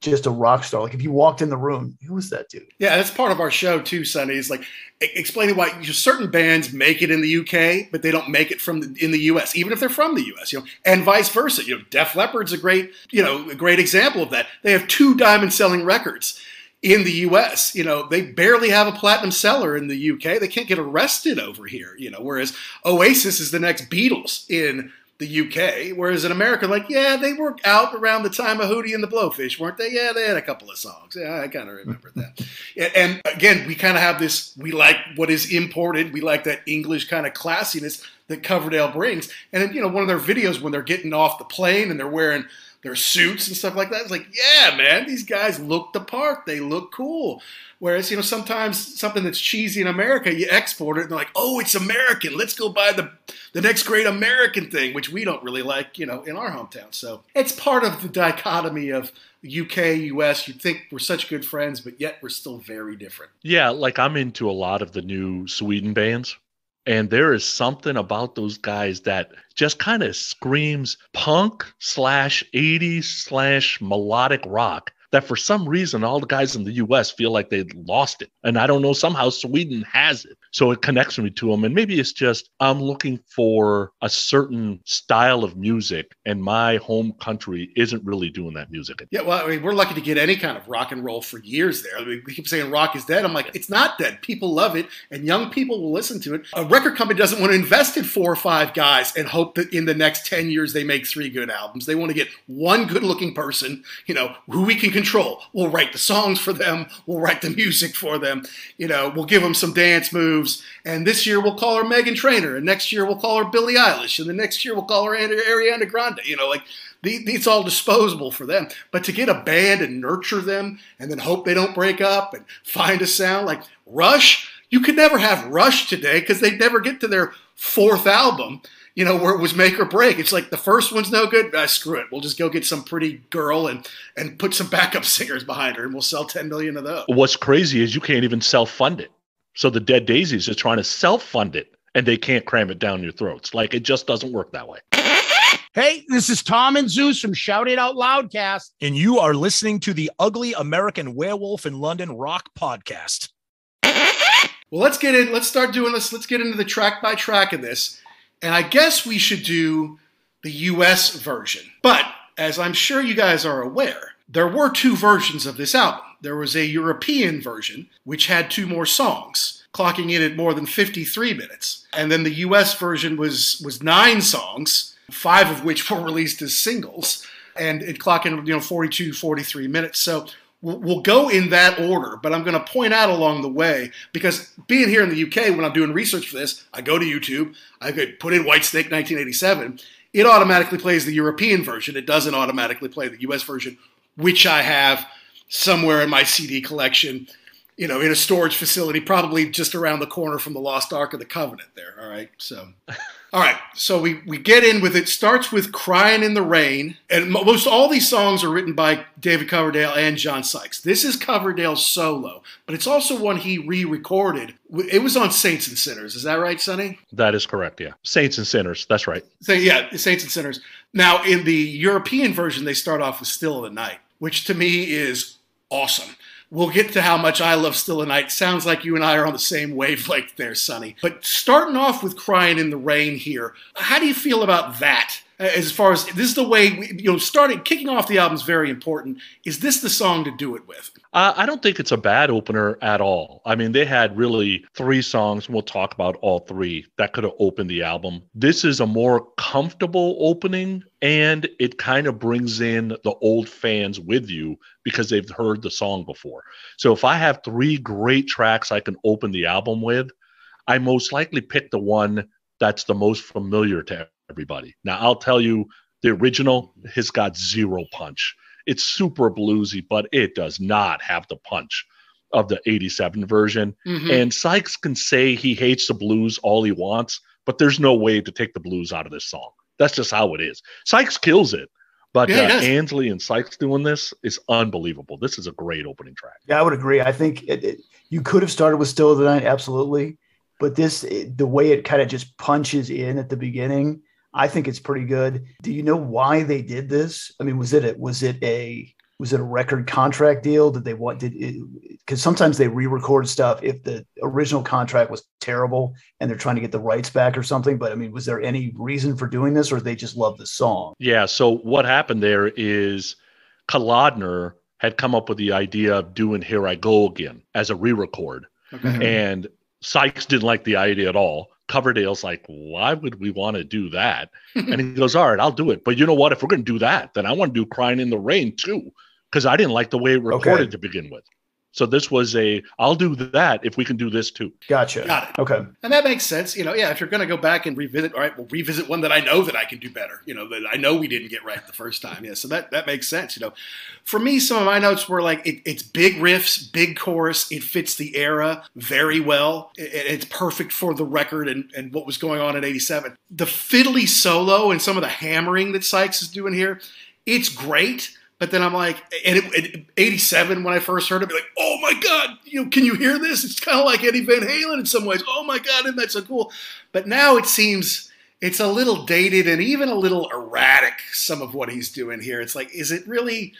just a rock star. Like if you walked in the room, who was that dude? Yeah, that's part of our show too, Sonny. Is like explaining why certain bands make it in the UK, but they don't make it from the, in the US, even if they're from the US. You know, and vice versa. You know, Def Leppard's a great you know a great example of that. They have two diamond selling records in the US. You know, they barely have a platinum seller in the UK. They can't get arrested over here, you know, whereas Oasis is the next Beatles in the UK. Whereas in America, like, yeah, they were out around the time of Hootie and the Blowfish, weren't they? Yeah, they had a couple of songs. Yeah, I kind of remember that. And again, we kind of have this, we like what is imported. We like that English kind of classiness that Coverdale brings. And then, you know, one of their videos when they're getting off the plane and they're wearing their suits and stuff like that, it's like, yeah, man, these guys look the part. They look cool. Whereas, you know, sometimes something that's cheesy in America, you export it and they're like, oh, it's American. Let's go buy the, the next great American thing, which we don't really like, you know, in our hometown. So it's part of the dichotomy of UK, US. You'd think we're such good friends, but yet we're still very different. Yeah, like I'm into a lot of the new Sweden bands. And there is something about those guys that just kind of screams punk slash 80s slash melodic rock that for some reason all the guys in the US feel like they lost it. And I don't know, somehow Sweden has it. So it connects me to them. And maybe it's just I'm looking for a certain style of music, and my home country isn't really doing that music. Yeah, well, I mean, we're lucky to get any kind of rock and roll for years there. I mean, we keep saying rock is dead. I'm like, it's not dead. People love it, and young people will listen to it. A record company doesn't want to invest in four or five guys and hope that in the next 10 years they make three good albums. They want to get one good looking person, you know, who we can control. We'll write the songs for them. We'll write the music for them. You know, we'll give them some dance moves. And this year we'll call her Meghan Trainor, and next year we'll call her Billie Eilish, and the next year we'll call her Ariana Grande. You know, like it's all disposable for them. But to get a band and nurture them, and then hope they don't break up and find a sound like Rush, you could never have Rush today because they'd never get to their fourth album you know, where it was make or break. It's like the first one's no good. Ah, screw it. We'll just go get some pretty girl and and put some backup singers behind her, and we'll sell 10 million of those. What's crazy is you can't even self fund it. So the Dead Daisies are trying to self fund it, and they can't cram it down your throats. Like it just doesn't work that way. Hey, this is Tom and Zeus from Shout It Out Loudcast, and you are listening to the Ugly American Werewolf in London Rock podcast. Well, let's get in. Let's start doing this. Let's get into the track by track of this. And I guess we should do the US version. But as I'm sure you guys are aware, there were two versions of this album. There was a European version, which had two more songs, clocking in at more than 53 minutes. And then the US version was, was nine songs, five of which were released as singles, and it clocking you know 42, 43 minutes. So we'll go in that order, but I'm going to point out along the way because being here in the UK, when I'm doing research for this, I go to YouTube, I could put in Whitesnake 1987. It automatically plays the European version. It doesn't automatically play the US version, which I have somewhere in my CD collection, you know, in a storage facility, probably just around the corner from the Lost Ark of the Covenant there. All right. So. All right, so we, we get in with it. Starts with "Crying in the Rain," and most all these songs are written by David Coverdale and John Sykes. This is Coverdale's solo, but it's also one he re-recorded. It was on Saints and Sinners. Is that right, Sonny? That is correct. Yeah, Saints and Sinners. That's right. So, yeah, Saints and Sinners. Now, in the European version, they start off with "Still of the Night," which to me is awesome. We'll get to how much I love Still a Night. Sounds like you and I are on the same wavelength there, Sonny. But starting off with Crying in the Rain here, how do you feel about that? As far as this is the way, we, you know, starting, kicking off the album is very important. Is this the song to do it with? Uh, I don't think it's a bad opener at all. I mean, they had really three songs, we'll talk about all three that could have opened the album. This is a more comfortable opening, and it kind of brings in the old fans with you because they've heard the song before. So if I have three great tracks I can open the album with, I most likely pick the one that's the most familiar to everybody. Now, I'll tell you, the original has got zero punch it's super bluesy, but it does not have the punch of the 87 version. Mm-hmm. And Sykes can say he hates the blues all he wants, but there's no way to take the blues out of this song. That's just how it is. Sykes kills it. But yeah, uh, Aynsley and Sykes doing this is unbelievable. This is a great opening track. Yeah, I would agree. I think it, it, you could have started with Still of the Night, absolutely. But this, it, the way it kind of just punches in at the beginning, I think it's pretty good. Do you know why they did this? I mean, was it a, was it a was it a record contract deal? Did they want did because sometimes they re-record stuff if the original contract was terrible and they're trying to get the rights back or something. But I mean, was there any reason for doing this, or they just love the song? Yeah. So what happened there is Kalodner had come up with the idea of doing "Here I Go Again" as a re-record, okay. and Sykes didn't like the idea at all. Coverdale's like, why would we want to do that? and he goes, all right, I'll do it. But you know what? If we're going to do that, then I want to do Crying in the Rain too, because I didn't like the way it recorded okay. to begin with. So this was a I'll do that if we can do this too. Gotcha. Got it. Okay. And that makes sense. You know, yeah, if you're gonna go back and revisit, all right, we'll revisit one that I know that I can do better. You know, that I know we didn't get right the first time. Yeah. So that that makes sense. You know. For me, some of my notes were like it, it's big riffs, big chorus, it fits the era very well. It, it's perfect for the record and, and what was going on in 87. The fiddly solo and some of the hammering that Sykes is doing here, it's great but then I'm like, and it, 87 when I first heard it, be like, oh my God, you know, can you hear this? It's kind of like Eddie Van Halen in some ways. Oh my God, and that's so cool. But now it seems it's a little dated and even a little erratic, some of what he's doing here. It's like, is it really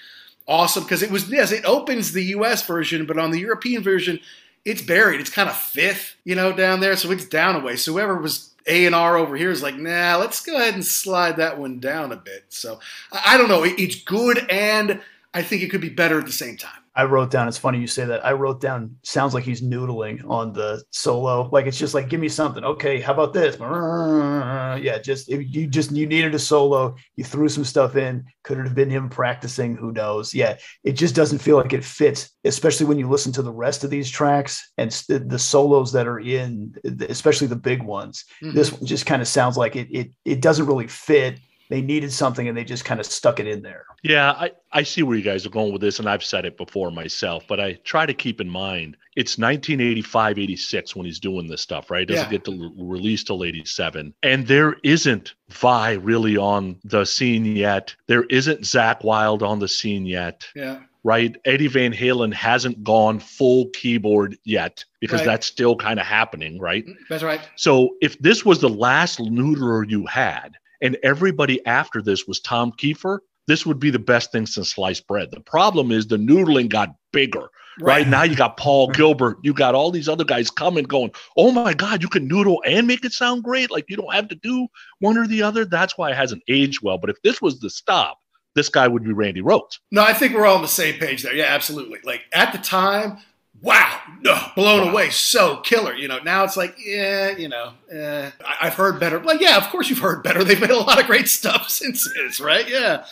awesome? Because it was, yes, it opens the US version, but on the European version, it's buried. It's kind of fifth, you know, down there. So it's down away. So whoever was a and R over here is like, nah, let's go ahead and slide that one down a bit. So I don't know. It's good, and I think it could be better at the same time. I wrote down. It's funny you say that. I wrote down. Sounds like he's noodling on the solo. Like it's just like, give me something. Okay, how about this? Yeah, just you just you needed a solo. You threw some stuff in. Could it have been him practicing? Who knows? Yeah, it just doesn't feel like it fits, especially when you listen to the rest of these tracks and the, the solos that are in, especially the big ones. Mm-hmm. This one just kind of sounds like it. It it doesn't really fit they needed something and they just kind of stuck it in there. Yeah, I, I see where you guys are going with this, and I've said it before myself, but I try to keep in mind it's 1985, 86 when he's doing this stuff, right? It doesn't yeah. get to release till 87. And there isn't Vai really on the scene yet. There isn't Zakk Wylde on the scene yet. Yeah right? Eddie Van Halen hasn't gone full keyboard yet because right. that's still kind of happening, right? That's right. So if this was the last noodler you had, and everybody after this was Tom Keifer, this would be the best thing since sliced bread. The problem is the noodling got bigger. Right. right. now, you got Paul Gilbert, you got all these other guys coming, going, "Oh my God, you can noodle and make it sound great! Like you don't have to do one or the other." That's why it hasn't aged well. But if this was the stop, this guy would be Randy Rhoads. No, I think we're all on the same page there. Yeah, absolutely. Like at the time, wow, no, blown wow. away, so killer. You know, now it's like, yeah, you know, eh, I've heard better. Like, yeah, of course you've heard better. They've made a lot of great stuff since this, right? Yeah.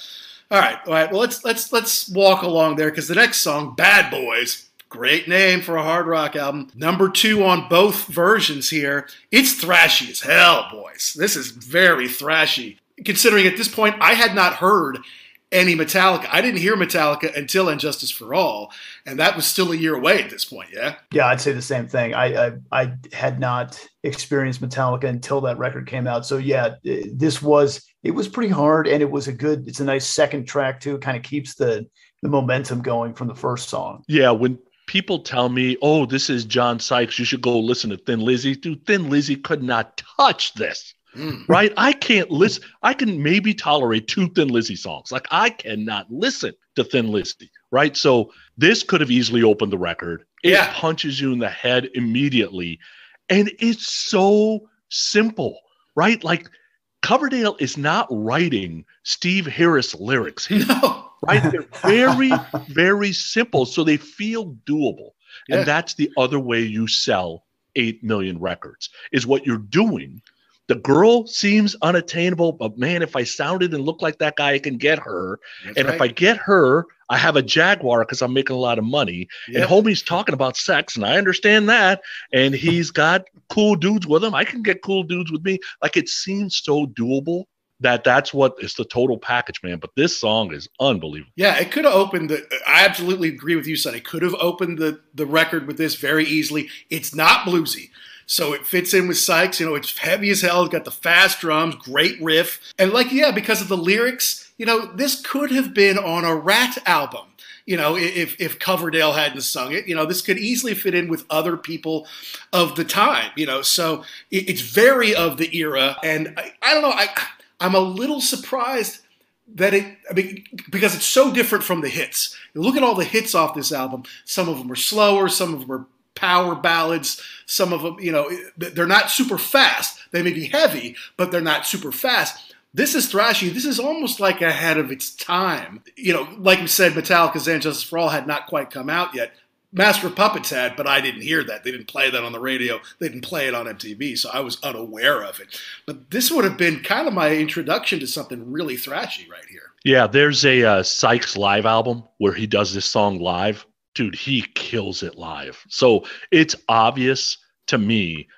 All right, all right. Well, let's let's let's walk along there because the next song, "Bad Boys," great name for a hard rock album. Number two on both versions here. It's thrashy as hell, boys. This is very thrashy. Considering at this point I had not heard any Metallica. I didn't hear Metallica until And Justice for All, and that was still a year away at this point. Yeah. Yeah, I'd say the same thing. I I, I had not experienced Metallica until that record came out. So yeah, this was it was pretty hard, and it was a good. It's a nice second track too. Kind of keeps the the momentum going from the first song. Yeah, when people tell me, "Oh, this is John Sykes. You should go listen to Thin Lizzy." Dude, Thin Lizzy could not touch this. Mm. Right? I can't listen. I can maybe tolerate two Thin Lizzy songs. Like I cannot listen to Thin Lizzy. Right? So this could have easily opened the record. It yeah. punches you in the head immediately, and it's so simple. Right? Like Coverdale is not writing Steve Harris lyrics. Here, no. Right? They're very, very simple, so they feel doable. Yeah. And that's the other way you sell 8 million records is what you're doing the girl seems unattainable, but man, if I sounded and looked like that guy, I can get her. That's and right. if I get her, I have a Jaguar because I'm making a lot of money. Yep. And homie's talking about sex, and I understand that. And he's got cool dudes with him. I can get cool dudes with me. Like it seems so doable that that's what is the total package, man. But this song is unbelievable. Yeah, it could have opened the. I absolutely agree with you, son. It could have opened the the record with this very easily. It's not bluesy. So it fits in with Sykes. You know, it's heavy as hell. It's got the fast drums, great riff. And like, yeah, because of the lyrics, you know, this could have been on a Ratt album. You know, if, if Coverdale hadn't sung it, you know, this could easily fit in with other people of the time, you know. So it, it's very of the era. And I, I don't know, I, I'm a little surprised that it I mean because it's so different from the hits. You look at all the hits off this album. Some of them are slower, some of them are power ballads. Some of them, you know, they're not super fast. They may be heavy, but they're not super fast. This is thrashy. This is almost like ahead of its time. You know, like we said, Metallica's And Justice for All had not quite come out yet. Master Puppets had, but I didn't hear that. They didn't play that on the radio. They didn't play it on MTV, so I was unaware of it. But this would have been kind of my introduction to something really thrashy right here. Yeah, there's a uh, Sykes live album where he does this song live, dude, he kills it live. So it's obvious to me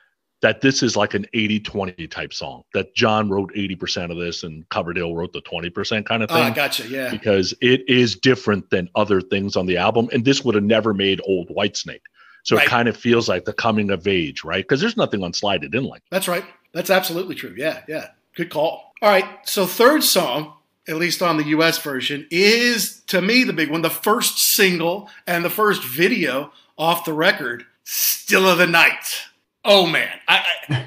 that this is like an 80 20 type song, that John wrote 80% of this and Coverdale wrote the 20% kind of ah, thing. Oh, gotcha. Yeah. Because it is different than other things on the album. And this would have never made Old Whitesnake. So right. it kind of feels like the coming of age, right? Because there's nothing on Slide It In like That's right. That's absolutely true. Yeah. Yeah. Good call. All right. So, third song at least on the US version, is to me the big one, the first single and the first video off the record, Still of the Night. Oh man, I, I,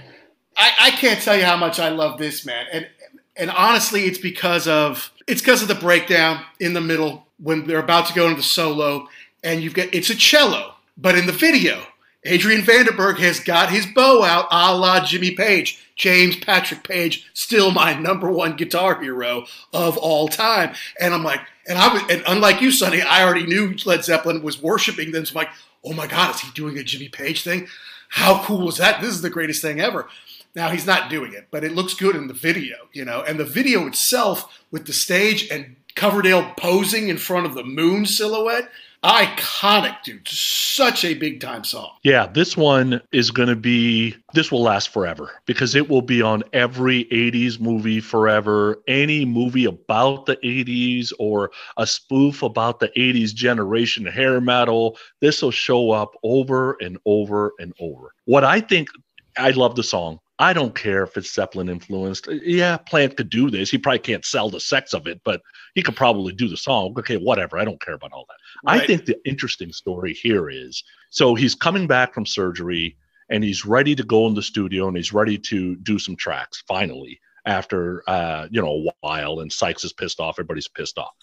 I can't tell you how much I love this man, and and honestly, it's because of it's because of the breakdown in the middle when they're about to go into the solo, and you've got it's a cello, but in the video Adrian Vandenberg has got his bow out a la Jimmy Page. James Patrick Page, still my number one guitar hero of all time. And I'm like, and I was, and unlike you, Sonny, I already knew Led Zeppelin was worshiping them. So I'm like, oh my God, is he doing a Jimmy Page thing? How cool is that? This is the greatest thing ever. Now he's not doing it, but it looks good in the video, you know. And the video itself with the stage and Coverdale posing in front of the moon silhouette iconic, dude. Such a big time song. Yeah, this one is going to be, this will last forever because it will be on every 80s movie forever. Any movie about the 80s or a spoof about the 80s generation hair metal, this will show up over and over and over. What I think, I love the song. I don't care if it's Zeppelin influenced. Yeah, Plant could do this. He probably can't sell the sex of it, but he could probably do the song. Okay, whatever. I don't care about all that. Right. I think the interesting story here is so he's coming back from surgery and he's ready to go in the studio and he's ready to do some tracks finally after uh, you know a while and Sykes is pissed off, everybody's pissed off.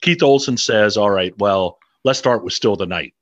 Keith Olsen says, "All right, well, let's start with Still the Night."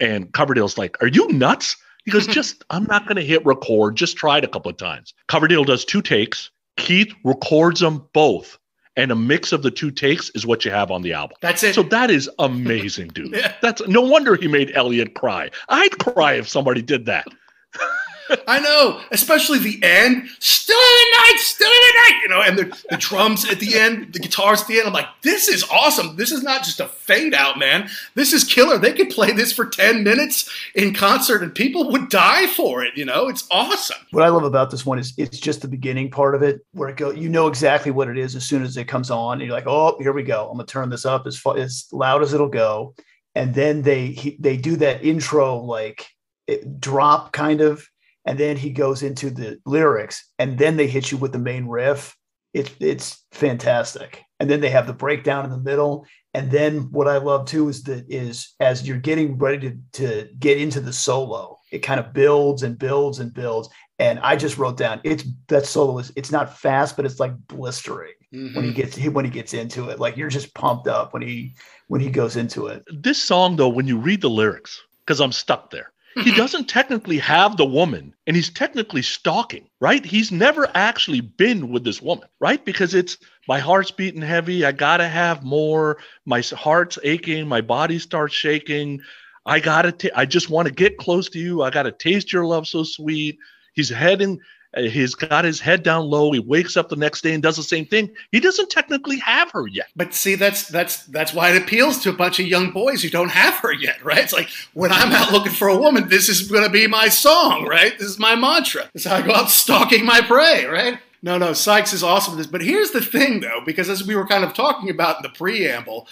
And Coverdale's like, "Are you nuts?" He goes, "Just I'm not going to hit record. Just try it a couple of times." Coverdale does two takes. Keith records them both and a mix of the two takes is what you have on the album. That's it. So that is amazing, dude. yeah. That's no wonder he made Elliott cry. I'd cry if somebody did that. I know, especially the end. Still in the night, still in the night, you know, and the, the drums at the end, the guitars at the end. I'm like, this is awesome. This is not just a fade out, man. This is killer. They could play this for 10 minutes in concert and people would die for it, you know? It's awesome. What I love about this one is it's just the beginning part of it where it goes, you know exactly what it is as soon as it comes on. And you're like, oh, here we go. I'm going to turn this up as, as loud as it'll go. And then they, he, they do that intro, like, it, drop kind of and then he goes into the lyrics, and then they hit you with the main riff. It's it's fantastic. And then they have the breakdown in the middle. And then what I love too is that is as you're getting ready to, to get into the solo, it kind of builds and builds and builds. And I just wrote down it's that solo is it's not fast, but it's like blistering mm-hmm. when he gets when he gets into it. Like you're just pumped up when he when he goes into it. This song though, when you read the lyrics, because I'm stuck there he doesn't technically have the woman and he's technically stalking, right? He's never actually been with this woman, right? Because it's my heart's beating heavy. I got to have more. My heart's aching. My body starts shaking. I got to, I just want to get close to you. I got to taste your love so sweet. He's heading, Uh, he's got his head down low. He wakes up the next day and does the same thing. He doesn't technically have her yet. But see, that's that's that's why it appeals to a bunch of young boys who don't have her yet, right? It's like when I'm out looking for a woman, this is going to be my song, right? This is my mantra. This is how I go out stalking my prey, right? No, no, Sykes is awesome at this. But here's the thing, though, because as we were kind of talking about in the preamble,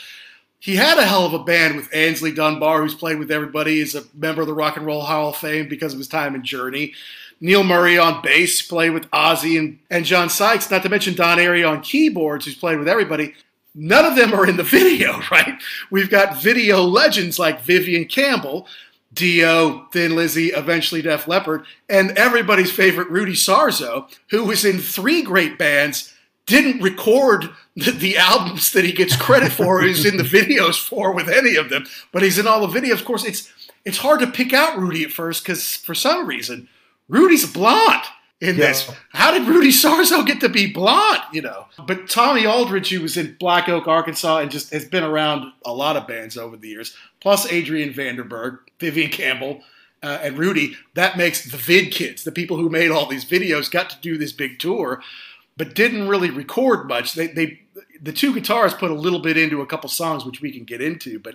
he had a hell of a band with Aynsley Dunbar, who's played with everybody. He's a member of the Rock and Roll Hall of Fame because of his time in Journey. Neil Murray on bass, played with Ozzy and, and John Sykes, not to mention Don Airey on keyboards, who's played with everybody. None of them are in the video, right? We've got video legends like Vivian Campbell, Dio, Thin Lizzy, eventually Def Leppard, and everybody's favorite Rudy Sarzo, who was in three great bands, didn't record the, the albums that he gets credit for, he's in the videos for with any of them, but he's in all the videos. Of course, it's it's hard to pick out Rudy at first because for some reason Rudy's blonde in yeah. this. How did Rudy Sarzo get to be blonde? You know, but Tommy Aldridge, who was in Black Oak, Arkansas, and just has been around a lot of bands over the years, plus Adrian Vandenberg, Vivian Campbell. Uh, and Rudy, that makes the vid kids, the people who made all these videos, got to do this big tour, but didn't really record much. They, they, the two guitarists put a little bit into a couple songs, which we can get into, but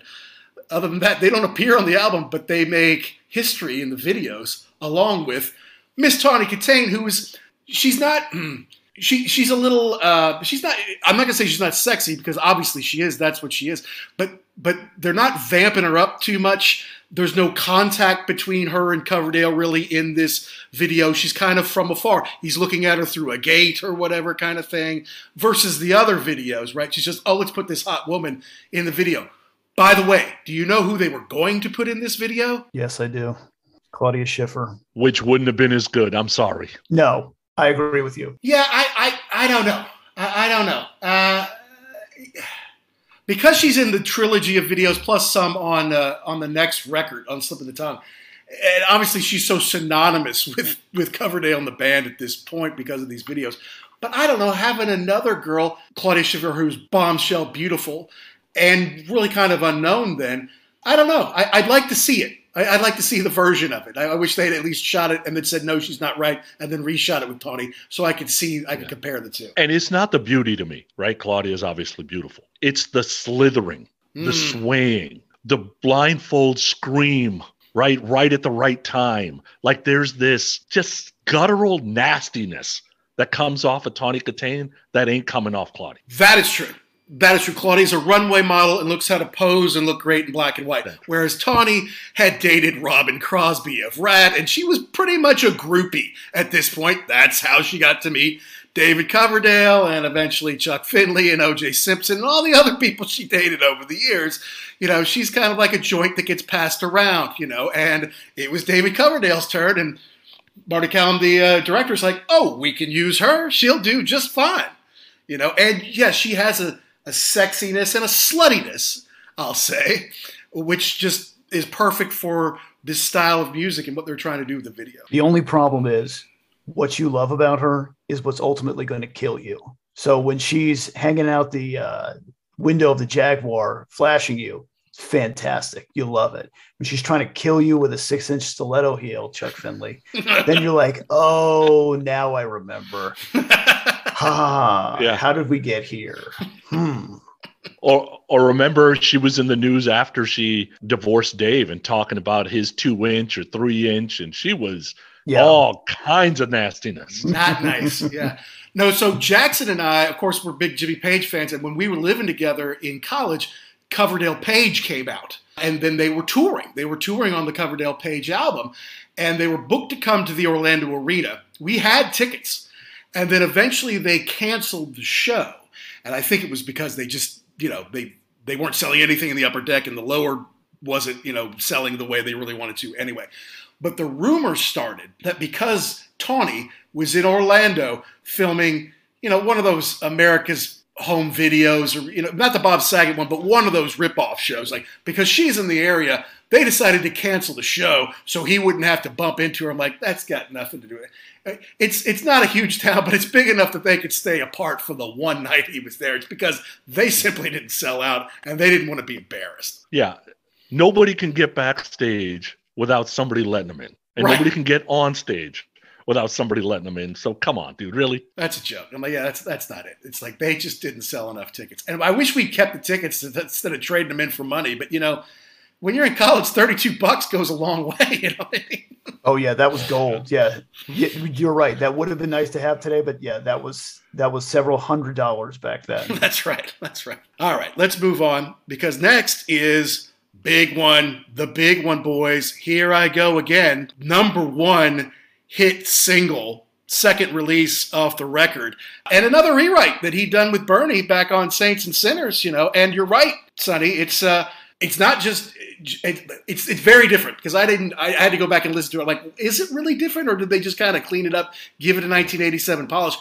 other than that, they don't appear on the album, but they make history in the videos along with Miss Tawny Kitaen, who is she's not she she's a little uh, she's not I'm not gonna say she's not sexy because obviously she is that's what she is but but they're not vamping her up too much. There's no contact between her and Coverdale really in this video. She's kind of from afar. He's looking at her through a gate or whatever kind of thing versus the other videos right? She's just oh let's put this hot woman in the video. By the way do you know who they were going to put in this video? Yes I do Claudia Schiffer. Which wouldn't have been as good. I'm sorry. No, I agree with you. Yeah, I, I, I don't know. I, I don't know. Uh, because she's in the trilogy of videos plus some on uh, on the next record on Slip of the Tongue. and obviously she's so synonymous with with Coverdale and the band at this point because of these videos. But I don't know, having another girl, Claudia Schiffer, who's bombshell beautiful and really kind of unknown then, I don't know. I, would like to see it. I, would like to see the version of it. I, I wish they'd at least shot it and then said, no, she's not right, and then reshot it with Tawny so I could see, I could yeah. compare the two. And it's not the beauty to me, right? Claudia is obviously beautiful. It's the slithering, mm. the hmm. swaying, the blindfold scream right right at the right time like there's this just guttural nastiness that comes off of Tawny Kitaen that ain't coming off Claudia. That is true. That is true. Claudia's a runway model and looks how to pose and look great in black and white. Whereas Tawny had dated Robin Crosby of Ratt, and she was pretty much a groupie at this point. That's how she got to meet David Coverdale and eventually Chuck Finley and OJ Simpson and all the other people she dated over the years. You know, she's kind of like a joint that gets passed around, you know, and it was David Coverdale's turn. And Marty Callner, the uh, director, is like, oh, we can use her. She'll do just fine. You know, and yes, yeah, she has a, a sexiness and a sluttiness, I'll say, which just is perfect for this style of music and what they're trying to do with the video. The only problem is what you love about her is what's ultimately going to kill you. So when she's hanging out the uh, window of the Jaguar, flashing you, fantastic. You love it. When she's trying to kill you with a six inch stiletto heel, Chuck Finley, then you're like, oh, now I remember. ha, yeah. how did we get here? Hmm. Or, or remember she was in the news after she divorced Dave and talking about his two inch or three inch, and she was yeah. all kinds of nastiness. Not nice. Yeah. No, so Jackson and I, of course, were big Jimmy Page fans, and when we were living together in college, Coverdale Page came out. And then they were touring. They were touring on the Coverdale Page album. And they were booked to come to the Orlando Arena. We had tickets. And then eventually they canceled the show. And I think it was because they just, you know, they they weren't selling anything in the upper deck and the lower wasn't, you know, selling the way they really wanted to anyway. But the rumor started that because Tawny was in Orlando filming, you know, one of those America's home videos or you know not the bob saget one but one of those rip-off shows. Like because she's in the area they decided to cancel the show so he wouldn't have to bump into her. I'm like that's got nothing to do with it. It's it's not a huge town but it's big enough that they could stay apart for the one night he was there. It's because they simply didn't sell out and they didn't want to be embarrassed. Yeah. Nobody can get backstage without somebody letting them in and right. nobody can get on stage without somebody letting them in. So come on, dude, really? That's a joke. I'm like, yeah, that's that's not it. It's like they just didn't sell enough tickets, and I wish we kept the tickets instead of trading them in for money. But you know, when you're in college, 32 bucks goes a long way. You know I mean? Oh yeah, that was gold. Yeah. yeah, you're right. That would have been nice to have today, but yeah, that was that was several hundred dollars back then. that's right. That's right. All right, let's move on because next is big one, the big one, boys. Here I go again. Number one hit single, second release off the record, and another rewrite that he'd done with Bernie back on Saints and Sinners. You know, and you're right, Sonny. It's uh, it's not just it, it's it's very different because I didn't I had to go back and listen to it. Like, is it really different, or did they just kind of clean it up, give it a 1987 polish?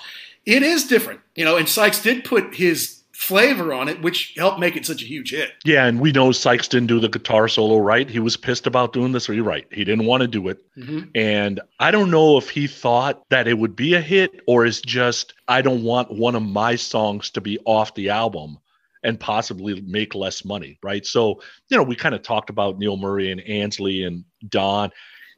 It is different, you know. And Sykes did put his flavor on it, which helped make it such a huge hit. Yeah, and we know Sykes didn't do the guitar solo right. He was pissed about doing this are you right? He didn't want to do it. Mm-hmm. And I don't know if he thought that it would be a hit or is just I don't want one of my songs to be off the album and possibly make less money, right? So, you know, we kind of talked about Neil Murray and Aynsley and Don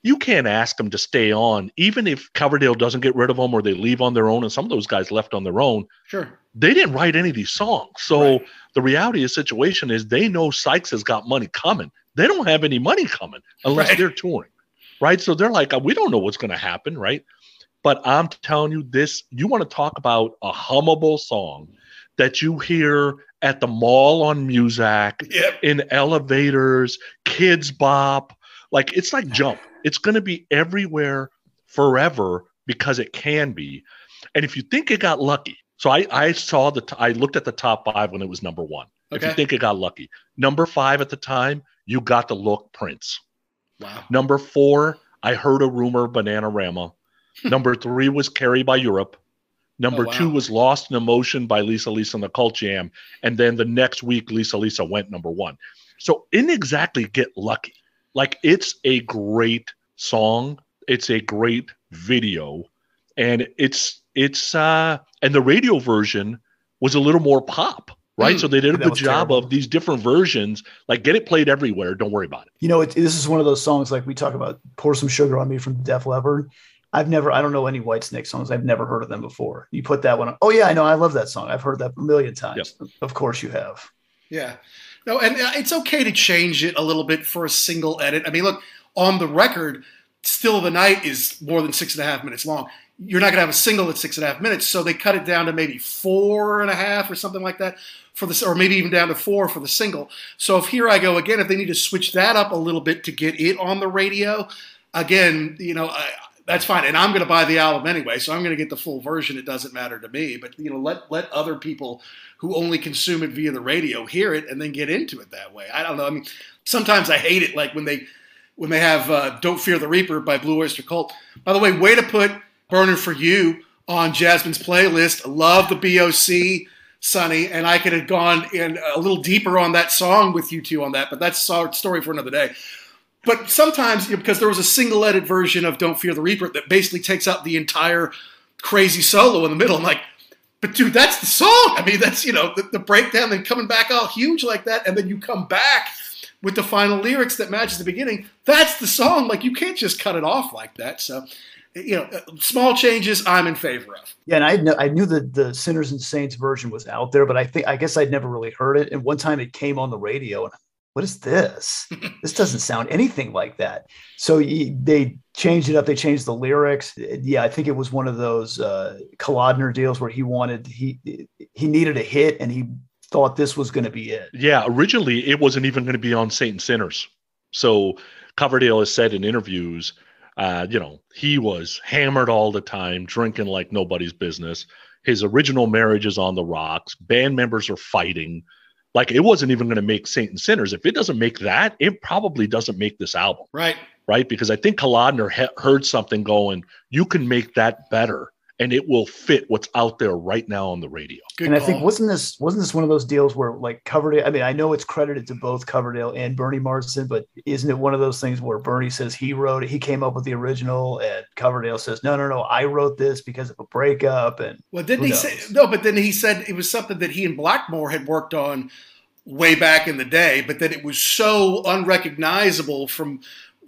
you can't ask them to stay on, even if Coverdale doesn't get rid of them or they leave on their own. And some of those guys left on their own. Sure. They didn't write any of these songs. So right. the reality of the situation is they know Sykes has got money coming. They don't have any money coming unless right. they're touring. Right. So they're like, we don't know what's going to happen. Right. But I'm telling you this, you want to talk about a hummable song that you hear at the mall on Muzak, yep. in elevators, Kidz Bop. Like it's like jump. It's going to be everywhere forever because it can be. And if you think it got lucky, so I, I saw the, t- I looked at the top five when it was number one. Okay. If you think it got lucky, number five at the time, you got the look Prince. Wow. Number four, I heard a rumor, Bananarama. number three was Carrie by Europe. Number oh, wow. two was Lost in Emotion by Lisa Lisa and the Cult Jam. And then the next week, Lisa Lisa went number one. So, in exactly get lucky. Like it's a great song. It's a great video, and it's it's uh and the radio version was a little more pop right? Mm, so they did a good job terrible. of these different versions. Like, get it played everywhere. Don't worry about it. You know, it, this is one of those songs like we talk about. Pour some sugar on me from Def Leppard. I've never, I don't know any Whitesnake songs. I've never heard of them before. You put that one on. Oh yeah, I know. I love that song. I've heard that a million times. Yep. Of course you have. Yeah. No, and uh, it's okay to change it a little bit for a single edit. I mean, look, on the record, Still the Night is more than six and a half minutes long. You're not going to have a single at six and a half minutes, so they cut it down to maybe four and a half or something like that for this, or maybe even down to four for the single. So if here I go again, if they need to switch that up a little bit to get it on the radio, again, you know, I, that's fine. And I'm going to buy the album anyway, so I'm going to get the full version. It doesn't matter to me. But you know, let let other people who only consume it via the radio hear it and then get into it that way. I don't know. I mean, sometimes I hate it, like when they when they have uh, "Don't Fear the Reaper" by Blue Oyster Cult. By the way, way to put "Burning for You" on Jasmine's playlist. Love the BOC. Sonny, and I could have gone in a little deeper on that song with you two on that, but that's a story for another day. But sometimes, because there was a single edit version of Don't Fear the Reaper that basically takes out the entire crazy solo in the middle. I'm like, but dude, that's the song. I mean, that's, you know, the, the breakdown, then coming back all huge like that, and then you come back with the final lyrics that matches the beginning. That's the song. Like, you can't just cut it off like that. So, you know, small changes I'm in favor of. Yeah, and I know I knew that the Sinners and Saints version was out there, but I think I guess I'd never really heard it. And one time it came on the radio, and what is this? this doesn't sound anything like that. So he, they changed it up. They changed the lyrics. Yeah, I think it was one of those uh, Kalodner deals where he wanted he he needed a hit, and he thought this was going to be it. Yeah, originally it wasn't even going to be on Saint and Sinners. So Coverdale has said in interviews, uh, you know, he was hammered all the time, drinking like nobody's business. His original marriage is on the rocks. Band members are fighting like it wasn't even going to make Saint and Sinners. If it doesn't make that, it probably doesn't make this album. Right. Right. Because I think Kalodner he- heard something going, you can make that better and it will fit what's out there right now on the radio. Good and call. I think wasn't this wasn't this one of those deals where like Coverdale? I mean, I know it's credited to both Coverdale and Bernie Marsden, but isn't it one of those things where Bernie says he wrote it, he came up with the original, and Coverdale says, no, no, no, I wrote this because of a breakup. And well, didn't he knows? say no? But then he said it was something that he and Blackmore had worked on way back in the day, but that it was so unrecognizable from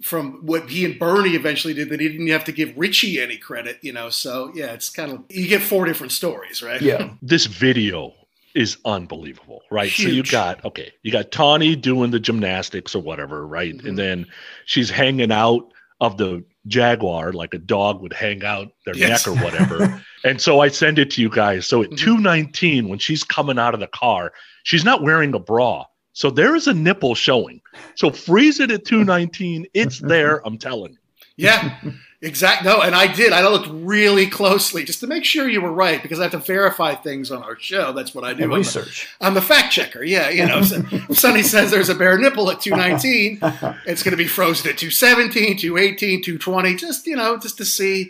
from what he and Bernie eventually did that he didn't have to give Ritchie any credit, you know. So yeah, it's kind of you get four different stories, right? Yeah. this video is unbelievable, right? Huge. So you got okay, you got Tawny doing the gymnastics or whatever, right? Mm-hmm. And then she's hanging out of the jaguar like a dog would hang out their yes. neck or whatever. and so I send it to you guys. So at mm-hmm. 219 when she's coming out of the car, she's not wearing a bra. So there is a nipple showing. So freeze it at 219. It's there. I'm telling you. Yeah, exactly. No, and I did. I looked really closely just to make sure you were right because I have to verify things on our show. That's what I do. Research. I'm the, I'm the fact checker. Yeah, you know, if Sonny says there's a bare nipple at 219, it's going to be frozen at 217, 218, 220, just, you know, just to see.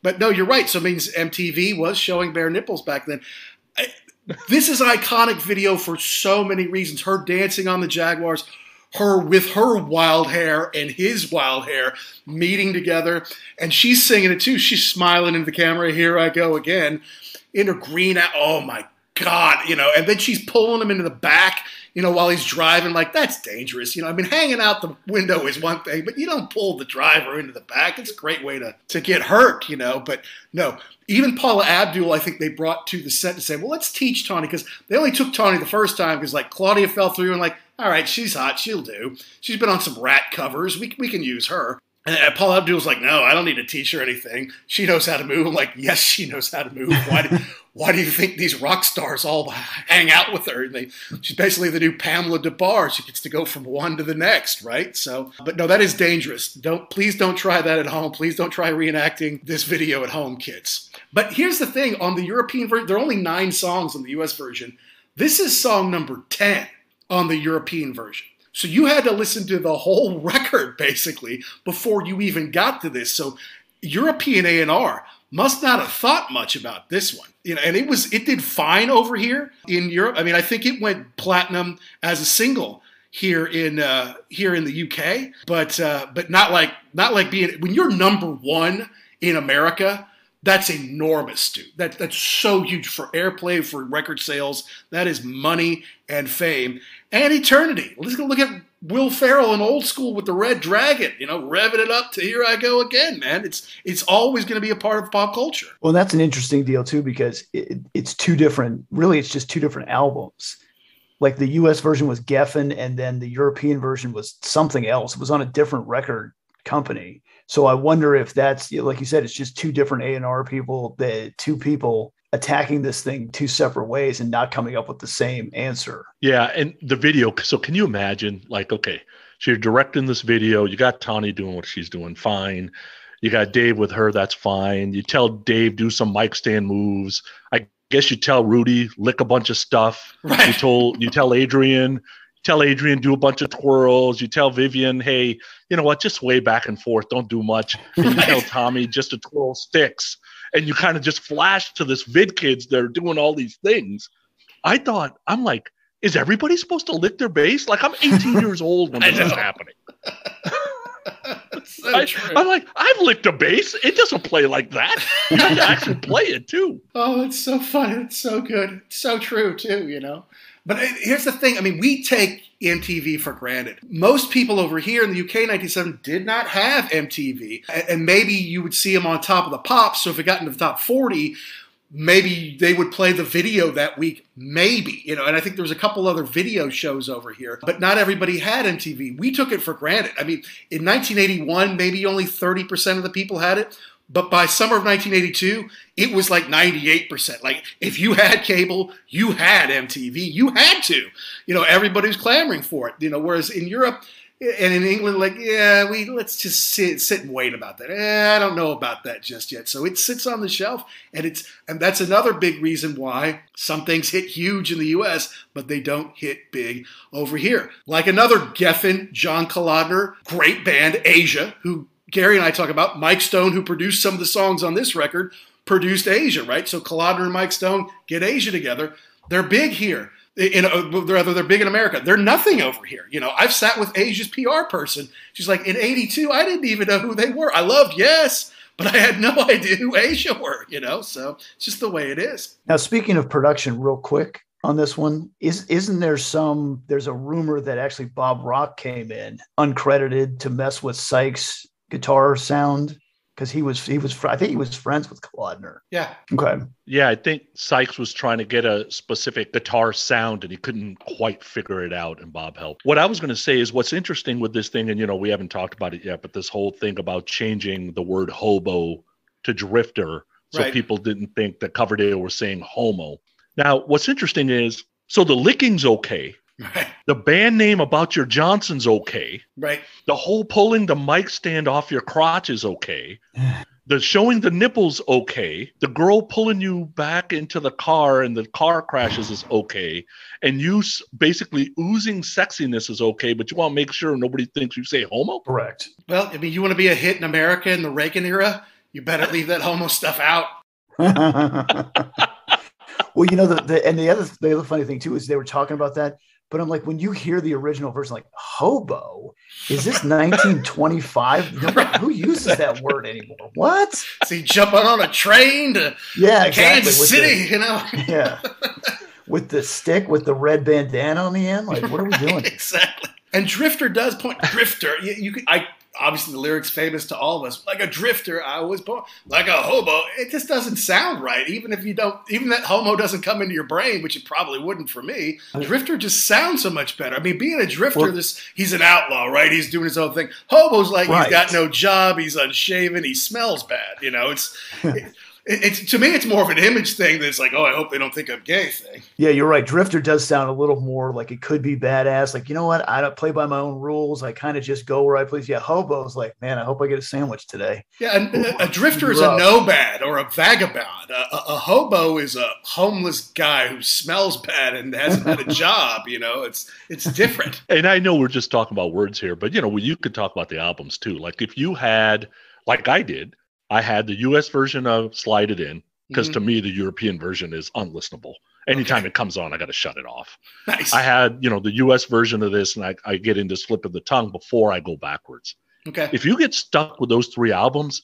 But no, you're right. So it means MTV was showing bare nipples back then. I, this is iconic video for so many reasons. Her dancing on the Jaguars, her with her wild hair and his wild hair meeting together, and she's singing it too. She's smiling into the camera. Here I go again in her green. Oh my God, you know, and then she's pulling him into the back, you know, while he's driving. Like, that's dangerous. You know, I mean, hanging out the window is one thing, but you don't pull the driver into the back. It's a great way to, to get hurt, you know. But no, even Paula Abdul, I think they brought to the set to say, well, let's teach Tawny, because they only took Tawny the first time because, like, Claudia fell through and, like, all right, she's hot, she'll do. She's been on some Ratt covers, we, we can use her. And Paul Abdul's like, no, I don't need to teach her anything. She knows how to move. I'm like, yes, she knows how to move. Why do, why do you think these rock stars all hang out with her? And they, she's basically the new Pamela Des Barres. She gets to go from one to the next, right? So, but no, that is dangerous. Don't please don't try that at home. Please don't try reenacting this video at home, kids. But here's the thing: on the European version, there are only nine songs on the U.S. version. This is song number ten on the European version. So you had to listen to the whole record basically before you even got to this. So European A&R must not have thought much about this one. You know, and it was it did fine over here in Europe. I mean, I think it went platinum as a single here in uh, here in the UK, but uh, but not like not like being when you're number one in America. That's enormous, dude. That that's so huge for airplay, for record sales. That is money and fame and eternity. Let's go look at Will Ferrell in old school with the Red Dragon, you know, revving it up to here I go again, man. It's it's always going to be a part of pop culture. Well, that's an interesting deal too because it, it's two different. Really, it's just two different albums. Like the U.S. version was Geffen, and then the European version was something else. It was on a different record company. So I wonder if that's like you said, it's just two different A and R people, the two people attacking this thing two separate ways and not coming up with the same answer. Yeah, and the video. So can you imagine? Like, okay, so you're directing this video. You got Tawny doing what she's doing, fine. You got Dave with her, that's fine. You tell Dave do some mic stand moves. I guess you tell Rudy lick a bunch of stuff. Right. You told you tell Adrian tell Adrian do a bunch of twirls. You tell Vivian, hey, you know what, just way back and forth, don't do much. And you tell Tommy just to twirl sticks and you kind of just flash to this vid kids that are doing all these things. I thought, I'm like, is everybody supposed to lick their bass? Like I'm 18 years old when this is happening. so I, am like, I've licked a bass. It doesn't play like that. You have to actually play it too. Oh, it's so fun. It's so good. It's so true too. You know. But here's the thing. I mean, we take MTV for granted. Most people over here in the UK 97 did not have MTV. And maybe you would see them on top of the pops. So if it got into the top 40, maybe they would play the video that week maybe you know and i think there was a couple other video shows over here but not everybody had mtv we took it for granted i mean in 1981 maybe only 30% of the people had it but by summer of 1982, it was like 98%. Like if you had cable, you had MTV, you had to. You know, everybody was clamoring for it. You know, whereas in Europe and in England, like, yeah, we let's just sit, sit and wait about that. Eh, I don't know about that just yet. So it sits on the shelf, and it's and that's another big reason why some things hit huge in the U.S., but they don't hit big over here. Like another Geffen, John Kalodner, great band, Asia, who Gary and I talk about Mike Stone, who produced some of the songs on this record, produced Asia, right? So Kalodner and Mike Stone get Asia together. They're big here. In, uh, rather, they're big in America. They're nothing over here. You know, I've sat with Asia's PR person. She's like, in '82, I didn't even know who they were. I loved Yes, but I had no idea who Asia were. You know, so it's just the way it is. Now, speaking of production, real quick on this one, is isn't there some? There's a rumor that actually Bob Rock came in uncredited to mess with Sykes guitar sound because he was he was I think he was friends with Kalodner. Yeah. Okay. Yeah, I think Sykes was trying to get a specific guitar sound and he couldn't quite figure it out, and Bob helped. What I was going to say is what's interesting with this thing, and you know we haven't talked about it yet, but this whole thing about changing the word hobo to drifter, so right. people didn't think that Coverdale was saying homo. Now, what's interesting is so the licking's okay. Right. The band name about your Johnson's okay. Right. The whole pulling the mic stand off your crotch is okay. the showing the nipples okay. The girl pulling you back into the car and the car crashes is okay. And you basically oozing sexiness is okay, but you want to make sure nobody thinks you say homo. Correct. Well, I mean, you want to be a hit in America in the Reagan era, you better leave that homo stuff out. well, you know, the, the and the other the other funny thing too is they were talking about that but I'm like, when you hear the original version, like hobo, is this 1925? Who uses that word anymore? What? See, jumping on a train to yeah, exactly. Kansas City, the, you know? yeah. With the stick with the red bandana on the end, like what are we doing? exactly. And Drifter does point. Drifter, you, you could, I obviously the lyrics famous to all of us. Like a drifter, I was born. Like a hobo, it just doesn't sound right. Even if you don't, even that homo doesn't come into your brain, which it probably wouldn't for me. Drifter just sounds so much better. I mean, being a drifter, well, this he's an outlaw, right? He's doing his own thing. Hobo's like right. he's got no job, he's unshaven, he smells bad. You know, it's. It, it's to me, it's more of an image thing that's like, oh, I hope they don't think I'm gay thing. Yeah, you're right. Drifter does sound a little more like it could be badass. Like, you know what? I don't play by my own rules. I kind of just go where I please. Yeah, hobo's like, man, I hope I get a sandwich today. Yeah, a, uh, a, drifter is a nomad or a vagabond. A, a, a, hobo is a homeless guy who smells bad and hasn't had a job. You know, it's it's different. And I know we're just talking about words here, but you know, you could talk about the albums too. Like if you had, like I did I had the US version of Slide It In. because mm-hmm. to me the European version is unlistenable. Anytime okay. it comes on, I got to shut it off. Nice. I had you know the U.S. version of this, and I, I get into Slip of the Tongue before I go backwards. Okay. If you get stuck with those three albums,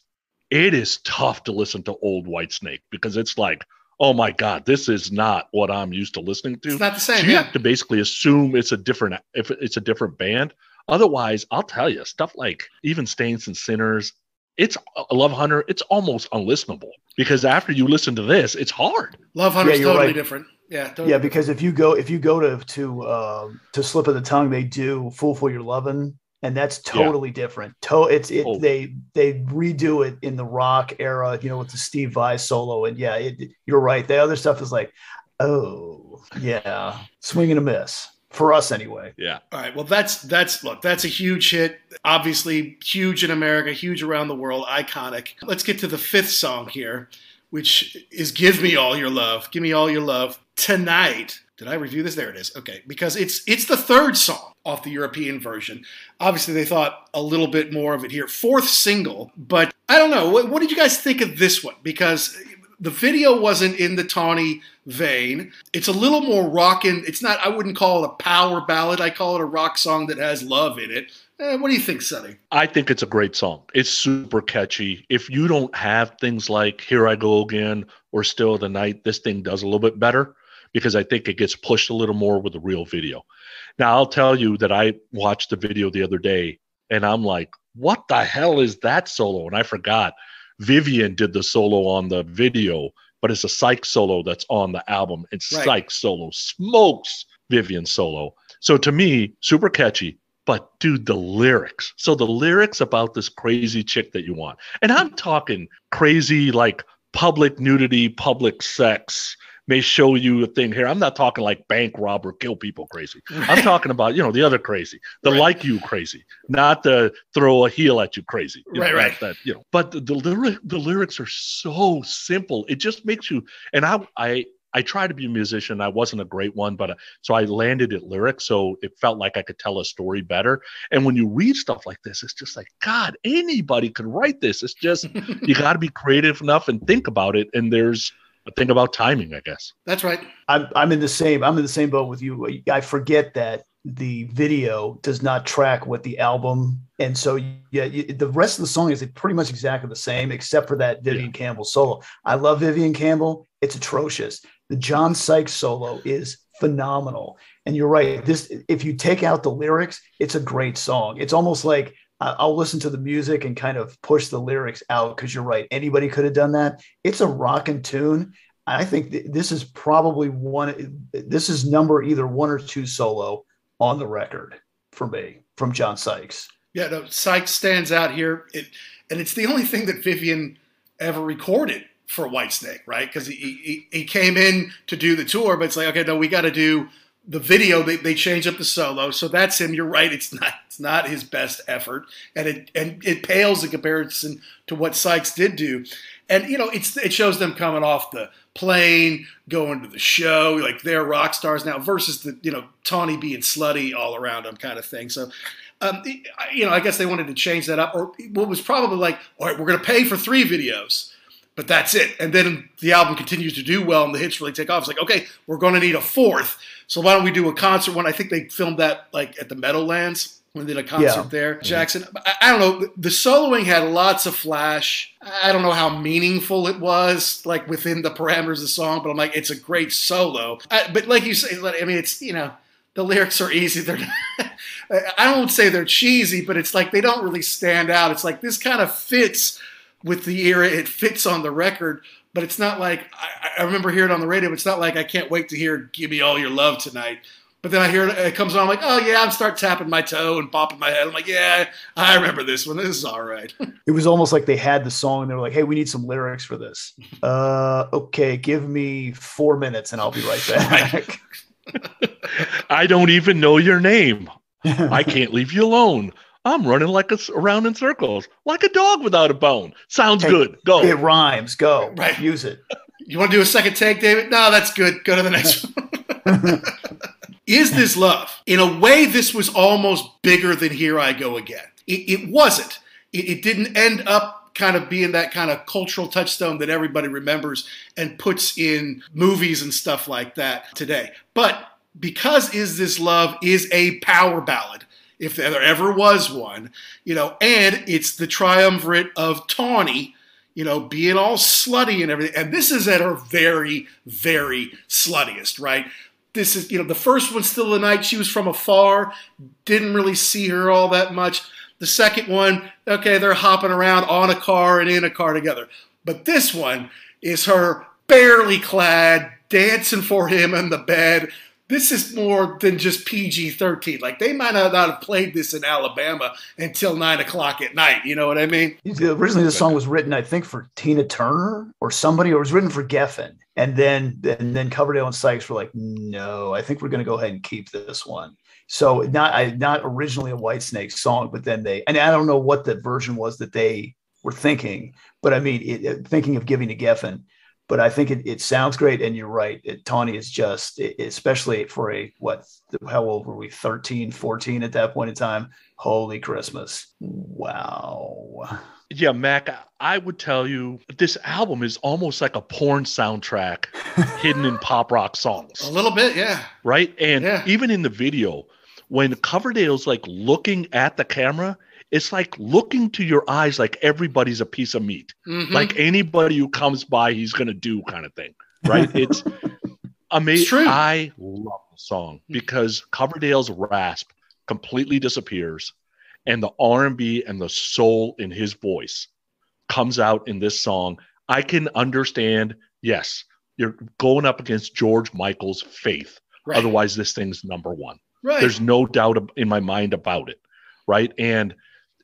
it is tough to listen to old Whitesnake because it's like, oh my God, this is not what I'm used to listening to. It's not the same. So you yeah. have to basically assume it's a different if it's a different band. Otherwise, I'll tell you, stuff like even Saints and Sinners, it's a Love Hunter, it's almost unlistenable because after you listen to this, it's hard. Love Hunter's yeah, totally right. different. Yeah, totally. yeah. Because if you go if you go to to uh, to Slip of the Tongue, they do Fool for Your Lovin', and that's totally yeah. different. To- it's it oh. they they redo it in the rock era, you know, with the Steve Vai solo, and yeah, it, you're right. The other stuff is like, oh yeah, swing and a miss for us anyway. Yeah. All right. Well, that's that's look, that's a huge hit. Obviously, huge in America, huge around the world, iconic. Let's get to the fifth song here, which is "Give Me All Your Love." Give me all your love tonight. Did I review this? There it is. Okay, because it's it's the third song off the European version. Obviously, they thought a little bit more of it here. Fourth single, but I don't know. What, what did you guys think of this one? Because the video wasn't in the Tawny vein. It's a little more rockin'. It's not. I wouldn't call it a power ballad. I call it a rock song that has love in it. Eh, what do you think, Sonny? I think it's a great song. It's super catchy. If you don't have things like "Here I Go Again" or "Still the Night," this thing does a little bit better because I think it gets pushed a little more with the real video. Now, I'll tell you that I watched the video the other day and I'm like, what the hell is that solo? And I forgot Vivian did the solo on the video, but it's a Sykes solo that's on the album. And right. Sykes solo smokes Vivian solo. So to me, super catchy. But dude, the lyrics. So the lyrics about this crazy chick that you want. And I'm talking crazy like public nudity, public sex, may show you a thing here. I'm not talking like bank robber, kill people crazy. I'm talking about, you know, the other crazy, the right. like you crazy, not the throw a heel at you crazy. You right, know, right. That, that, you know, but the, the lyric, the lyrics are so simple. It just makes you, and I, I, I tried to be a musician. I wasn't a great one, but uh, so I landed at lyrics. So it felt like I could tell a story better. And when you read stuff like this, it's just like, God, anybody could write this. It's just, you got to be creative enough and think about it. And there's, a thing about timing, I guess. That's right. I'm I'm in the same I'm in the same boat with you. I forget that the video does not track with the album, and so yeah, you, the rest of the song is pretty much exactly the same, except for that Vivian yeah. Campbell solo. I love Vivian Campbell. It's atrocious. The John Sykes solo is phenomenal, and you're right. This if you take out the lyrics, it's a great song. It's almost like I'll listen to the music and kind of push the lyrics out because you're right. Anybody could have done that. It's a rocking tune. I think th- this is probably one. This is number either one or two solo on the record for me from John Sykes. Yeah, no, Sykes stands out here, it, and it's the only thing that Vivian ever recorded for Whitesnake, right? Because he, he he came in to do the tour, but it's like, okay, no, we got to do the video they, they change up the solo so that's him you're right it's not it's not his best effort and it and it pales in comparison to what sykes did do and you know it's it shows them coming off the plane going to the show like they're rock stars now versus the you know tawny being slutty all around them kind of thing so um, you know i guess they wanted to change that up or what was probably like all right we're going to pay for three videos but that's it. And then the album continues to do well and the hits really take off. It's like, okay, we're going to need a fourth. So why don't we do a concert one? I think they filmed that like at the Meadowlands when they did a concert yeah. there. Jackson, I, I, don't know. The soloing had lots of flash. I don't know how meaningful it was, like within the parameters of the song, but I'm like, it's a great solo. I, but like you say, I mean, it's, you know, the lyrics are easy. They're I don't say they're cheesy, but it's like they don't really stand out. It's like this kind of fits with the era. It fits on the record, but it's not like I, I remember hearing it on the radio. It's not like I can't wait to hear "Give Me All Your Love Tonight." But then I hear it, it comes on. I'm like, oh yeah, I'm start tapping my toe and popping my head. I'm like, yeah, I remember this one. This is all right. it was almost like they had the song and they were like, hey, we need some lyrics for this. Uh, okay, give me four minutes and I'll be right back. I don't even know your name. I can't leave you alone. I'm running like a, around in circles, like a dog without a bone. Sounds hey, good. Go. It rhymes. Go. Right. Use it. You want to do a second take, David? No, that's good. Go to the next one. Is this love? In a way, this was almost bigger than Here I Go Again. It, it wasn't. It, it didn't end up kind of being that kind of cultural touchstone that everybody remembers and puts in movies and stuff like that today. But because Is This Love is a power ballad, if there ever was one, you know, and it's the triumvirate of Tawny, you know, being all slutty and everything. And this is at her very, very sluttiest, right? This is, you know, the first one, Still the Night, she was from afar, didn't really see her all that much. The second one, okay, they're hopping around on a car and in a car together. But this one is her barely clad, dancing for him in the bed. This is more than just PG 13. Like, they might not have played this in Alabama until nine o'clock at night. You know what I mean? Uh, originally, the song was written, I think, for Tina Turner or somebody, or it was written for Geffen. And then, and then Coverdale and Sykes were like, no, I think we're going to go ahead and keep this one. So not I, not originally a Whitesnake song, but then they and I don't know what the version was that they were thinking, but I mean, it, thinking of giving to Geffen. But I think it, it sounds great, and you're right. It, Tawny is just, it, especially for a what? How old were we? 13, 14 at that point in time. Holy Christmas! Wow. Yeah, Mac, I would tell you this album is almost like a porn soundtrack hidden in pop rock songs. A little bit, yeah. Right? And yeah. even in the video, when Coverdale's like looking at the camera, it's like looking to your eyes like everybody's a piece of meat. Mm-hmm. Like anybody who comes by, he's going to do kind of thing. Right? It's amazing. I love the song because Coverdale's rasp completely disappears and the R&B and the soul in his voice comes out in this song. I can understand, yes, you're going up against George Michael's faith. Right. Otherwise, this thing's number one. Right. There's no doubt in my mind about it. Right. And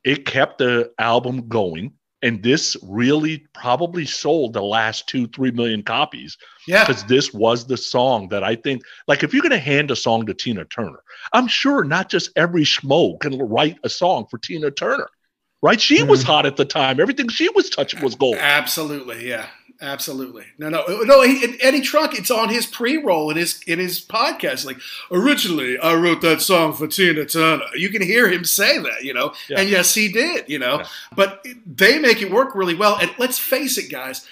it kept the album going. And this really probably sold the last two, three million copies. Yeah. Because this was the song that I think, like, if you're going to hand a song to Tina Turner, I'm sure not just every schmo can write a song for Tina Turner, right? She mm-hmm. was hot at the time. Everything she was touching was gold. Absolutely. Yeah. Absolutely. No, no, uh, no. He, Eddie Trunk, it's on his pre-roll in his in his podcast. Like originally, I wrote that song for Tina Turner. You can hear him say that, you know. Yeah. And yes, he did, you know. Yeah. But they make it work really well. And let's face it, guys.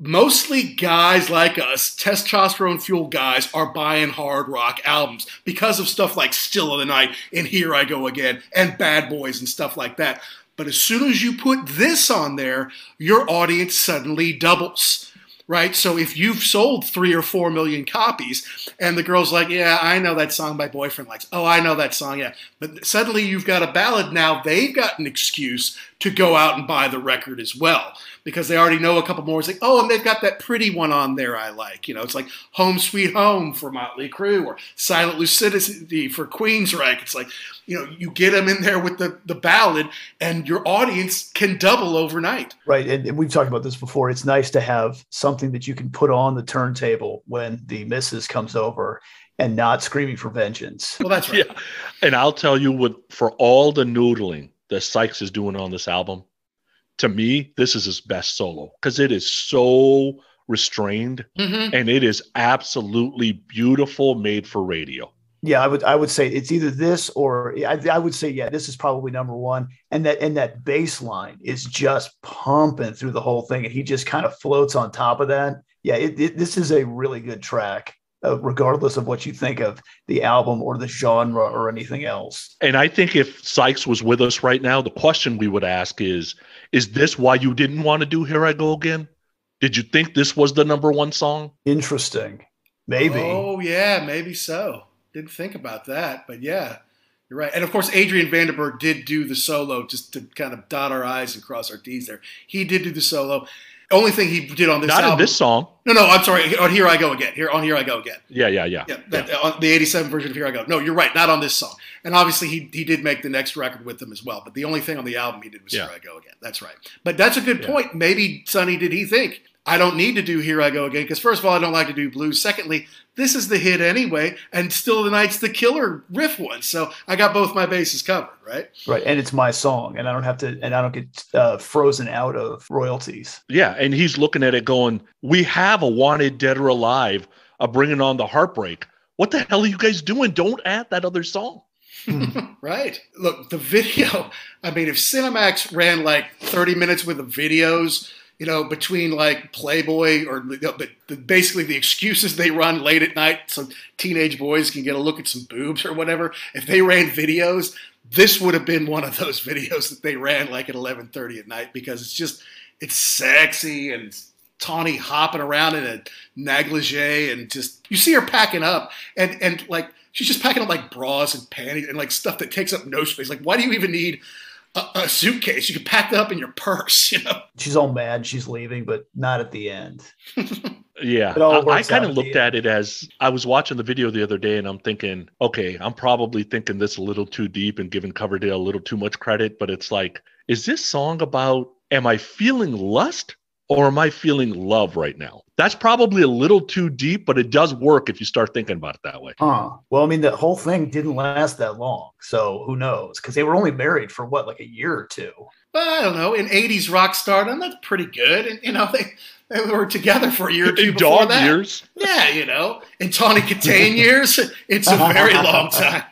Mostly guys like us, testosterone fueled guys, are buying hard rock albums because of stuff like Still of the Night and Here I Go Again and Bad Boys and stuff like that. But as soon as you put this on there, your audience suddenly doubles, right? So if you've sold three or four million copies and the girl's like, yeah, I know that song my boyfriend likes. Oh, I know that song, yeah. But suddenly you've got a ballad now, they've got an excuse to go out and buy the record as well because they already know a couple more. It's like, oh, and they've got that pretty one on there I like. You know, it's like Home Sweet Home for Motley Crue or Silent Lucidity for Queensryche. It's like, you know, you get them in there with the, the ballad and your audience can double overnight. Right. And, and we've talked about this before. It's nice to have something that you can put on the turntable when the missus comes over and not screaming for vengeance. Well, that's right. Yeah. And I'll tell you what, for all the noodling that Sykes is doing on this album, to me, this is his best solo because it is so restrained mm-hmm. and it is absolutely beautiful, made for radio. Yeah, I would I would say it's either this or I, I would say yeah, this is probably number one. And that and that bass line is just pumping through the whole thing, and he just kind of floats on top of that. Yeah, it, it, this is a really good track. Uh, regardless of what you think of the album or the genre or anything else. And I think if Sykes was with us right now, the question we would ask is Is this why you didn't want to do Here I Go Again? Did you think this was the number one song? Interesting. Maybe. Oh, yeah, maybe so. Didn't think about that, but yeah. You're right. And of course, Adrian Vandenberg did do the solo just to kind of dot our I's and cross our T's there. He did do the solo. Only thing he did on this not album, in this song. No, no, I'm sorry. On Here I Go Again. Here on Here I Go Again. Yeah, yeah, yeah. Yeah, that, yeah. on the '87 version of Here I Go. No, you're right. Not on this song. And obviously, he he did make the next record with them as well. But the only thing on the album he did was yeah. Here I Go Again. That's right. But that's a good yeah. point. Maybe Sonny did he think I don't need to do Here I Go Again because, first of all, I don't like to do blues. Secondly, this is the hit anyway, and Still the Night's the killer riff one. So I got both my bases covered, right? Right. And it's my song, and I don't have to, and I don't get uh, frozen out of royalties. Yeah. And he's looking at it going, We have a wanted dead or alive, a bringing on the heartbreak. What the hell are you guys doing? Don't add that other song. right. Look, the video, I mean, if Cinemax ran like 30 minutes with the videos, you know, between like Playboy or you know, the, basically the excuses they run late at night so teenage boys can get a look at some boobs or whatever. If they ran videos, this would have been one of those videos that they ran like at 11:30 at night because it's just it's sexy and Tawny hopping around in a negligee and just you see her packing up and and like she's just packing up like bras and panties and like stuff that takes up no space. Like why do you even need a, a suitcase? You can pack that up in your purse, you know. She's all mad she's leaving, but not at the end. Yeah, I, I kind of looked at it as I was watching the video the other day, and I'm thinking, okay, I'm probably thinking this a little too deep and giving Coverdale a little too much credit, but it's like, is this song about am I feeling lust or am I feeling love right now? That's probably a little too deep, but it does work if you start thinking about it that way. Huh. Well, I mean, the whole thing didn't last that long. So who knows? Because they were only married for what, like a year or two? I don't know. In 80s rock stardom, that's pretty good. And, you know, they, they were together for a year or two in before dog that. years. Yeah, you know, in Tawny Kitaen years, it's a very long time.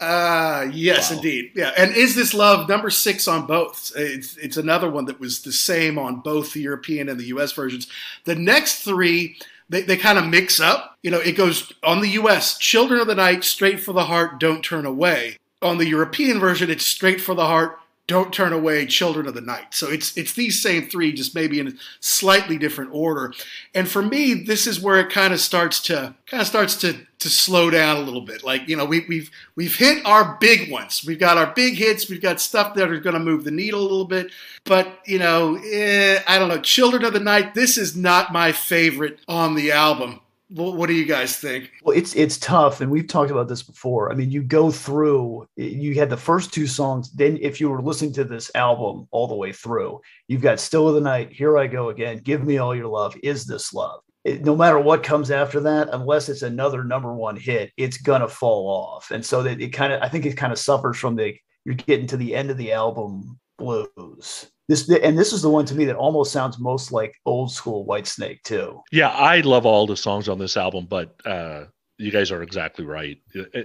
Uh, yes, wow. indeed. Yeah. And Is This Love, number six on both. It's, it's another one that was the same on both the European and the US versions. The next three, they, they kind of mix up. You know, it goes on the US, Children of the Night, Straight for the Heart, Don't Turn Away. On the European version, it's Straight for the Heart, don't turn away children of the night. So it's it's these same three just maybe in a slightly different order. And for me this is where it kind of starts to kind of starts to to slow down a little bit. Like you know we, we've we've hit our big ones. We've got our big hits. We've got stuff that are going to move the needle a little bit. But you know eh, i don't know. Children of the night this is not my favorite on the album what do you guys think? Well, it's it's tough, and we've talked about this before. I mean, you go through, you had the first two songs. Then, if you were listening to this album all the way through, you've got "Still of the Night," "Here I Go Again," "Give Me All Your Love," "Is This Love." It, no matter what comes after that, unless it's another number one hit, it's gonna fall off. And so that it kind of, I think it kind of suffers from the you're getting to the end of the album blues this and this is the one to me that almost sounds most like old school Whitesnake too. Yeah, I love all the songs on this album, but uh, you guys are exactly right.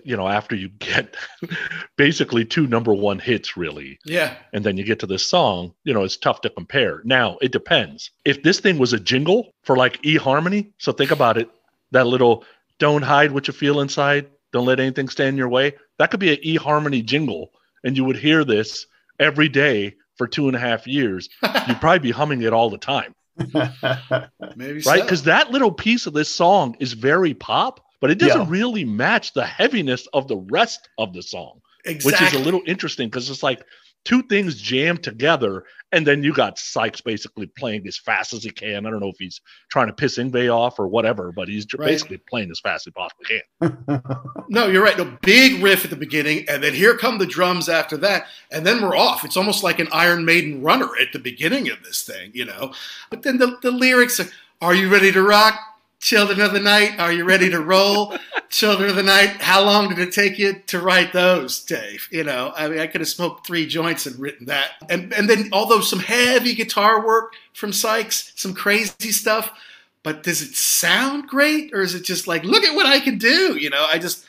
You know, after you get basically two number one hits, really, yeah, and then you get to this song, you know, it's tough to compare. Now it depends. If this thing was a jingle for like eHarmony, so think about it, that little "Don't hide what you feel inside, don't let anything stand in your way," that could be an eHarmony jingle, and you would hear this every day for two and a half years, you'd probably be humming it all the time. Maybe right? Because so. that little piece of this song is very pop, but it doesn't yeah. really match the heaviness of the rest of the song, exactly. which is a little interesting because it's like two things jammed together, and then you got Sykes basically playing as fast as he can. I don't know if he's trying to piss Yngwie off or whatever, but he's right. basically playing as fast as he possibly can. no, you're right. No big riff at the beginning, and then here come the drums after that, and then we're off. It's almost like an Iron Maiden runner at the beginning of this thing, you know. But then the, the lyrics are, "Are you ready to rock?" Children of the Night, are you ready to roll? Children of the Night, how long did it take you to write those, Dave? You know, I mean, I could have smoked three joints and written that. And, and then, although some heavy guitar work from Sykes, some crazy stuff, but does it sound great? Or is it just like, look at what I can do? You know, I just,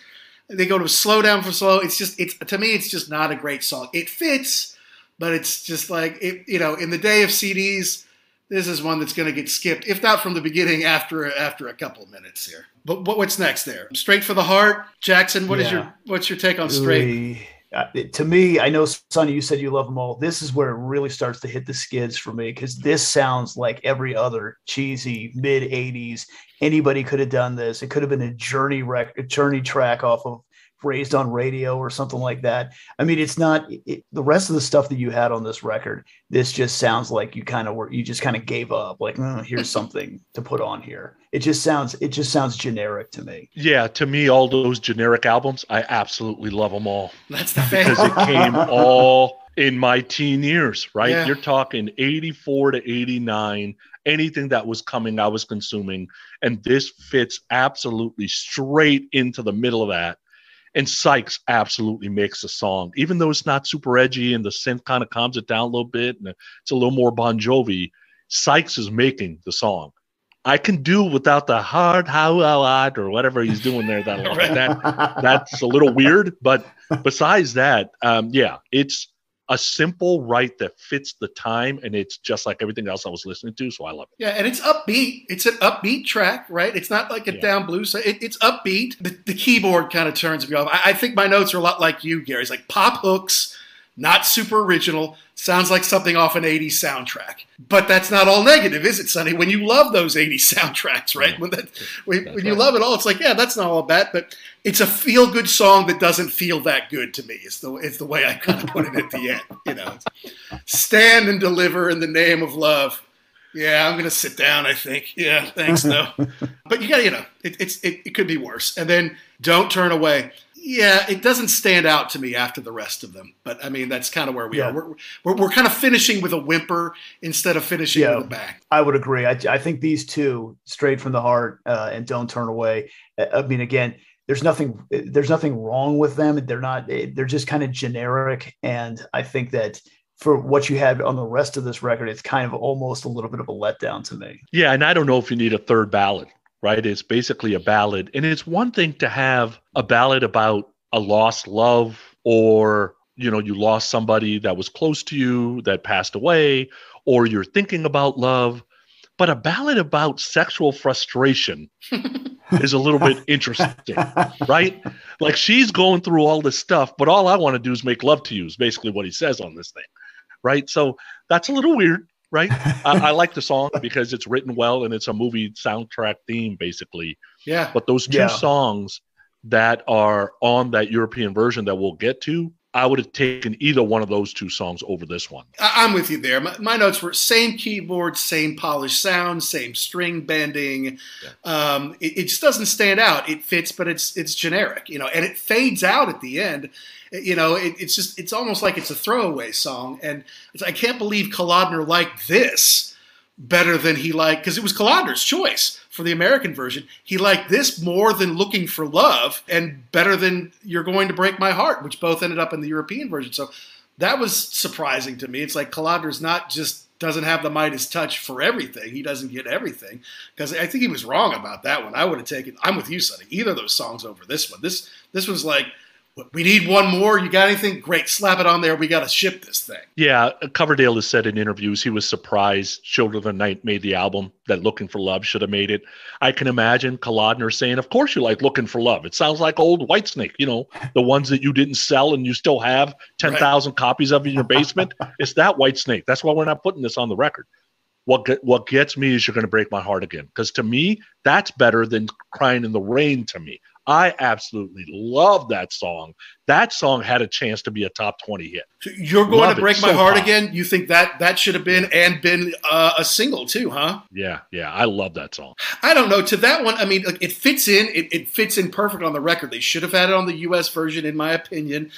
they go to slow down for slow. It's just, it's, to me, it's just not a great song. It fits, but it's just like, it, you know, in the day of CDs, this is one that's going to get skipped, if not from the beginning, after after a couple of minutes here. But what's next there? Straight for the heart, Jackson. What yeah. is your what's your take on straight? Uh, to me, I know Sonny, you said you love them all. This is where it really starts to hit the skids for me because this sounds like every other cheesy mid '80s. Anybody could have done this. It could have been a journey rec- a journey track off of raised on radio or something like that. I mean, it's not it, the rest of the stuff that you had on this record. This just sounds like you kind of were you just kind of gave up. Like, oh, here's something to put on here. It just sounds it just sounds generic to me. Yeah, to me, all those generic albums, I absolutely love them all. That's the thing because it came all in my teen years. Right, yeah. you're talking '84 to '89 anything that was coming, I was consuming. And this fits absolutely straight into the middle of that. And Sykes absolutely makes the song, even though it's not super edgy and the synth kind of calms it down a little bit and it's a little more Bon Jovi. Sykes is making the song. I can do without the hard how out or whatever he's doing there. That that that's a little weird, but besides that, um, yeah, it's a simple right that fits the time and it's just like everything else I was listening to. So I love it. Yeah, and it's upbeat. It's an upbeat track, right? It's not like a yeah. down blues. It, it's upbeat. The, the keyboard kind of turns me off. I, I, think my notes are a lot like you, Gary. It's like pop hooks, not super original. Sounds like something off an 80s soundtrack. But that's not all negative, is it, Sonny? When you love those 80s soundtracks, right? Yeah. When, that, when, when you right. love it all, it's like, yeah, that's not all bad. But it's a feel good song that doesn't feel that good to me. It's the it's the way I kind of put it at the end. You know, stand and deliver in the name of love. Yeah, I'm gonna sit down. I think. Yeah, thanks though. but you got to you know, it, it's it, it could be worse. And then don't turn away. Yeah, it doesn't stand out to me after the rest of them. But I mean, that's kind of where we yeah. are. We're, we're, we're, kind of finishing with a whimper instead of finishing yeah, with a bang. I would agree. I, I think these two, straight from the heart uh, and don't turn away. I mean, again, there's nothing there's nothing wrong with them they're not they're just kind of generic and i think that for what you had on the rest of this record it's kind of almost a little bit of a letdown to me yeah and i don't know if you need a third ballad right it's basically a ballad and it's one thing to have a ballad about a lost love or you know you lost somebody that was close to you that passed away or you're thinking about love but a ballad about sexual frustration is a little bit interesting, right? Like she's going through all this stuff, but all I want to do is make love to you, is basically what he says on this thing, right? So that's a little weird, right? I, I, like the song because it's written well and it's a movie soundtrack theme, basically. Yeah. But those two yeah. songs that are on that European version that we'll get to I would have taken either one of those two songs over this one. I'm with you there. My, my notes were same keyboard, same polished sound, same string bending. Yeah. Um, it, it, just doesn't stand out. It fits, but it's it's generic, you know, and it fades out at the end. You know, it, it's just it's almost like it's a throwaway song, and I can't believe Kalodner liked this better than he liked because it was Kalodner's choice for the American version. He liked this more than Looking for Love and better than You're Going to Break My Heart, which both ended up in the European version. So that was surprising to me. It's like Kalodner's not just doesn't have the Midas touch for everything. He doesn't get everything because I think he was wrong about that one. I would have taken. I'm with you, Sonny. Either of those songs over this one. This this was like we need one more. You got anything? Great. Slap it on there. We got to ship this thing. Yeah. Coverdale has said in interviews he was surprised Children of the Night made the album, that Looking for Love should have made it. I can imagine Kalodner saying, Of course you like Looking for Love. It sounds like old Whitesnake, you know, the ones that you didn't sell and you still have 10,000 right. copies of in your basement. it's that Whitesnake. That's why we're not putting this on the record. What, get, what gets me is you're going to break my heart again. Because to me, that's better than crying in the rain to me. I absolutely love that song. That song had a chance to be a top 20 hit. You're going love to break my so heart again? You think that that should have been and been uh, a single too, huh? Yeah, yeah. I love that song. I don't know. To that one, I mean, it fits in. It, it fits in perfect on the record. They should have had it on the US version, in my opinion.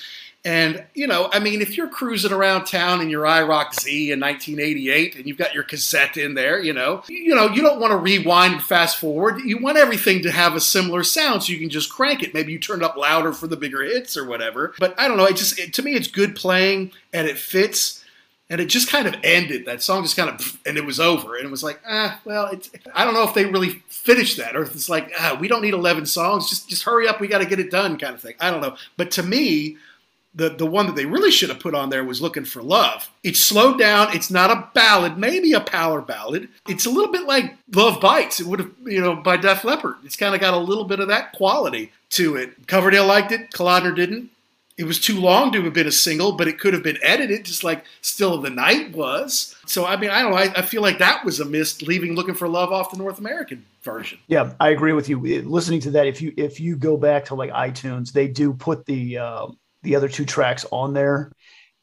And, you know, I mean, if you're cruising around town in your IROC Z in 1988 and you've got your cassette in there, you know, you know, you don't want to rewind and fast forward. You want everything to have a similar sound so you can just crank it. Maybe you turn it up louder for the bigger hits or whatever. But I don't know. It just, it, to me, it's good playing and it fits and it just kind of ended. That song just kind of, and it was over. And it was like, ah, well, I don't know if they really finished that or if it's like, ah, we don't need 11 songs. Just, just hurry up. We got to get it done kind of thing. I don't know. But to me, the, the one that they really should have put on there was Looking for Love. It's slowed down. It's not a ballad, maybe a power ballad. It's a little bit like Love Bites. It would have, you know, by Def Leppard. It's kind of got a little bit of that quality to it. Coverdale liked it. Kalodner didn't. It was too long to have been a single, but it could have been edited just like Still of the Night was. So, I mean, I don't know. I, I feel like that was a miss leaving Looking for Love off the North American version. Yeah, I agree with you. Listening to that, if you if you go back to like iTunes, they do put the uh, the other two tracks on there.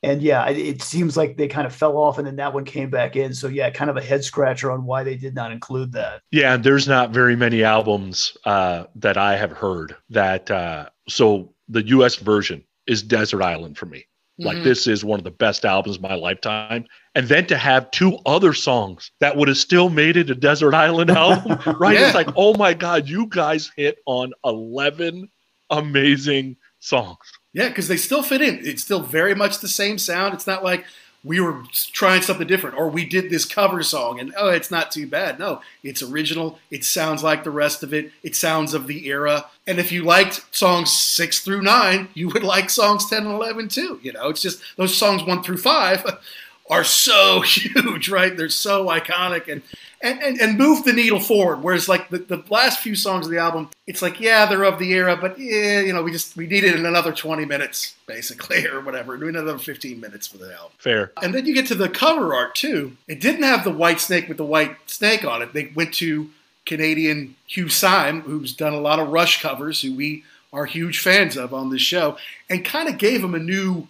And yeah, it, it, seems like they kind of fell off and then that one came back in. So yeah, kind of a head scratcher on why they did not include that. Yeah, And there's not very many albums uh, that I have heard that. Uh, so the US version is Desert Island for me. Mm-hmm. Like this is one of the best albums of my lifetime. And then to have two other songs that would have still made it a Desert Island album, right? yeah. It's like, oh my God, you guys hit on 11 amazing songs. Yeah, because they still fit in. It's still very much the same sound. It's not like we were trying something different, or we did this cover song, and oh, it's not too bad. No, it's original. It sounds like the rest of it. It sounds of the era. And if you liked songs six through nine, you would like songs 10 and 11 too. You know, it's just those songs one through five are so huge, right? They're so iconic. And and, and, and move the needle forward. Whereas like the, the last few songs of the album, it's like, yeah, they're of the era, but yeah, you know, we just we needed another 20 minutes, basically, or whatever. We another 15 minutes for the album. Fair. And then you get to the cover art too. It didn't have the white snake with the white snake on it. They went to Canadian Hugh Syme, who's done a lot of Rush covers, who we are huge fans of on this show, and kind of gave him a new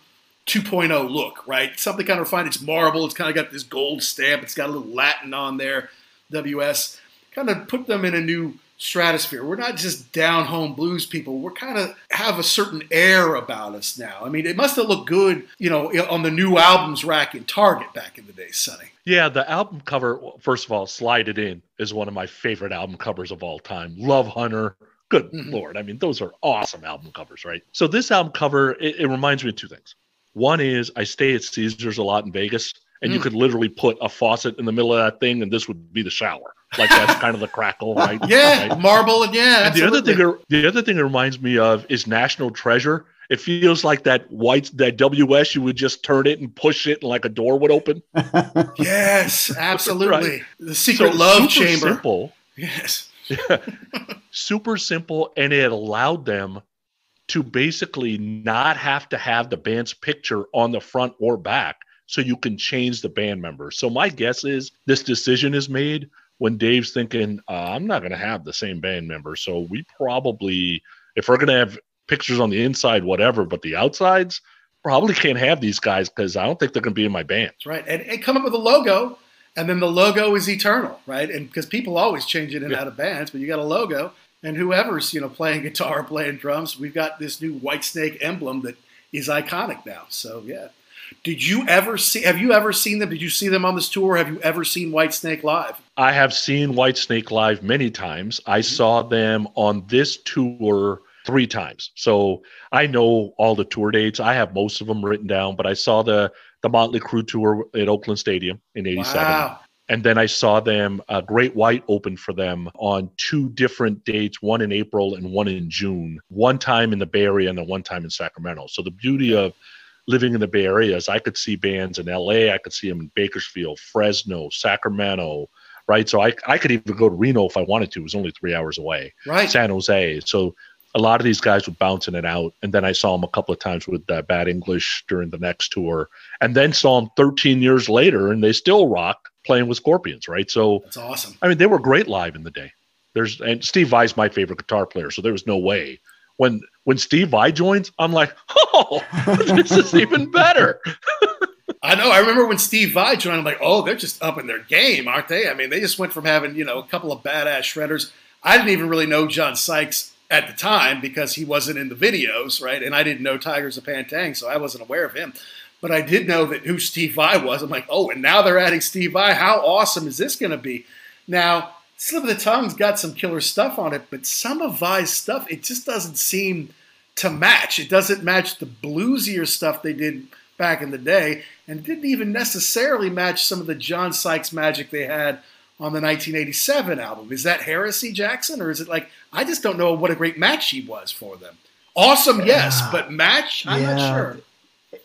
2.0 look, right? Something kind of refined. It's marble. It's kind of got this gold stamp. It's got a little Latin on there. WS, kind of put them in a new stratosphere. We're not just down home blues people. We're kind of have a certain air about us now. I mean, it must have looked good, you know, on the new albums rack in Target back in the day, Sonny. Yeah, the album cover, first of all, Slide It In is one of my favorite album covers of all time. Love Hunter. Good mm-hmm. Lord. I mean, those are awesome album covers, right? So this album cover, it, it reminds me of two things. One is I stay at Caesars a lot in Vegas and mm. you could literally put a faucet in the middle of that thing, and this would be the shower. Like that's kind of the crackle, right? Yeah, right? marble, and yeah. And the other thing, the other thing it reminds me of is National Treasure. It feels like that white that WS. You would just turn it and push it, and like a door would open. yes, absolutely. right. The secret so love chamber. Simple. Yes. yeah. Super simple, and it allowed them to basically not have to have the band's picture on the front or back so you can change the band members. So my guess is this decision is made when Dave's thinking, uh, I'm not going to have the same band member. So we probably, if we're going to have pictures on the inside, whatever, but the outsides, probably can't have these guys because I don't think they're going to be in my band. That's right. And, and, come up with a logo, and then the logo is eternal, right? And because people always change it in yeah. out of bands, but you got a logo, and whoever's you know playing guitar, playing drums, we've got this new Whitesnake emblem that is iconic now. So yeah. Did you ever see? Have you ever seen them? Did you see them on this tour? Have you ever seen Whitesnake live? I have seen Whitesnake live many times. I mm-hmm. saw them on this tour three times, so I know all the tour dates. I have most of them written down. But I saw the the Motley Crue tour at Oakland Stadium in '87. Wow. And then I saw them, uh, Great White opened for them on two different dates, one in April and one in June, one time in the Bay Area and then one time in Sacramento. So the beauty of living in the Bay Area is I could see bands in LA, I could see them in Bakersfield, Fresno, Sacramento, right? So I, I could even go to Reno if I wanted to. It was only three hours away. Right. San Jose. So a lot of these guys were bouncing it out. And then I saw them a couple of times with uh, Bad English during the next tour. And then saw them 13 years later and they still rock playing with Scorpions, right? So that's awesome. I mean, they were great live in the day. There's and Steve Vai's my favorite guitar player, so there was no way when when Steve Vai joins, I'm like, oh, this is even better. I know. I remember when Steve Vai joined, I'm like, oh, they're just up in their game, aren't they? I mean, they just went from having, you know, a couple of badass shredders. I didn't even really know John Sykes at the time because he wasn't in the videos, right? And I didn't know Tygers of Pan Tang, so I wasn't aware of him. But I did know that who Steve Vai was. I'm like, oh, and now they're adding Steve Vai. How awesome is this going to be? Now, Slip of the Tongue's got some killer stuff on it, but some of Vai's stuff, it just doesn't seem to match. It doesn't match the bluesier stuff they did back in the day, and didn't even necessarily match some of the John Sykes magic they had on the 1987 album. Is that heresy, Jackson, or is it like I just don't know what a great match he was for them? Awesome, yes, but match, I'm yeah. not sure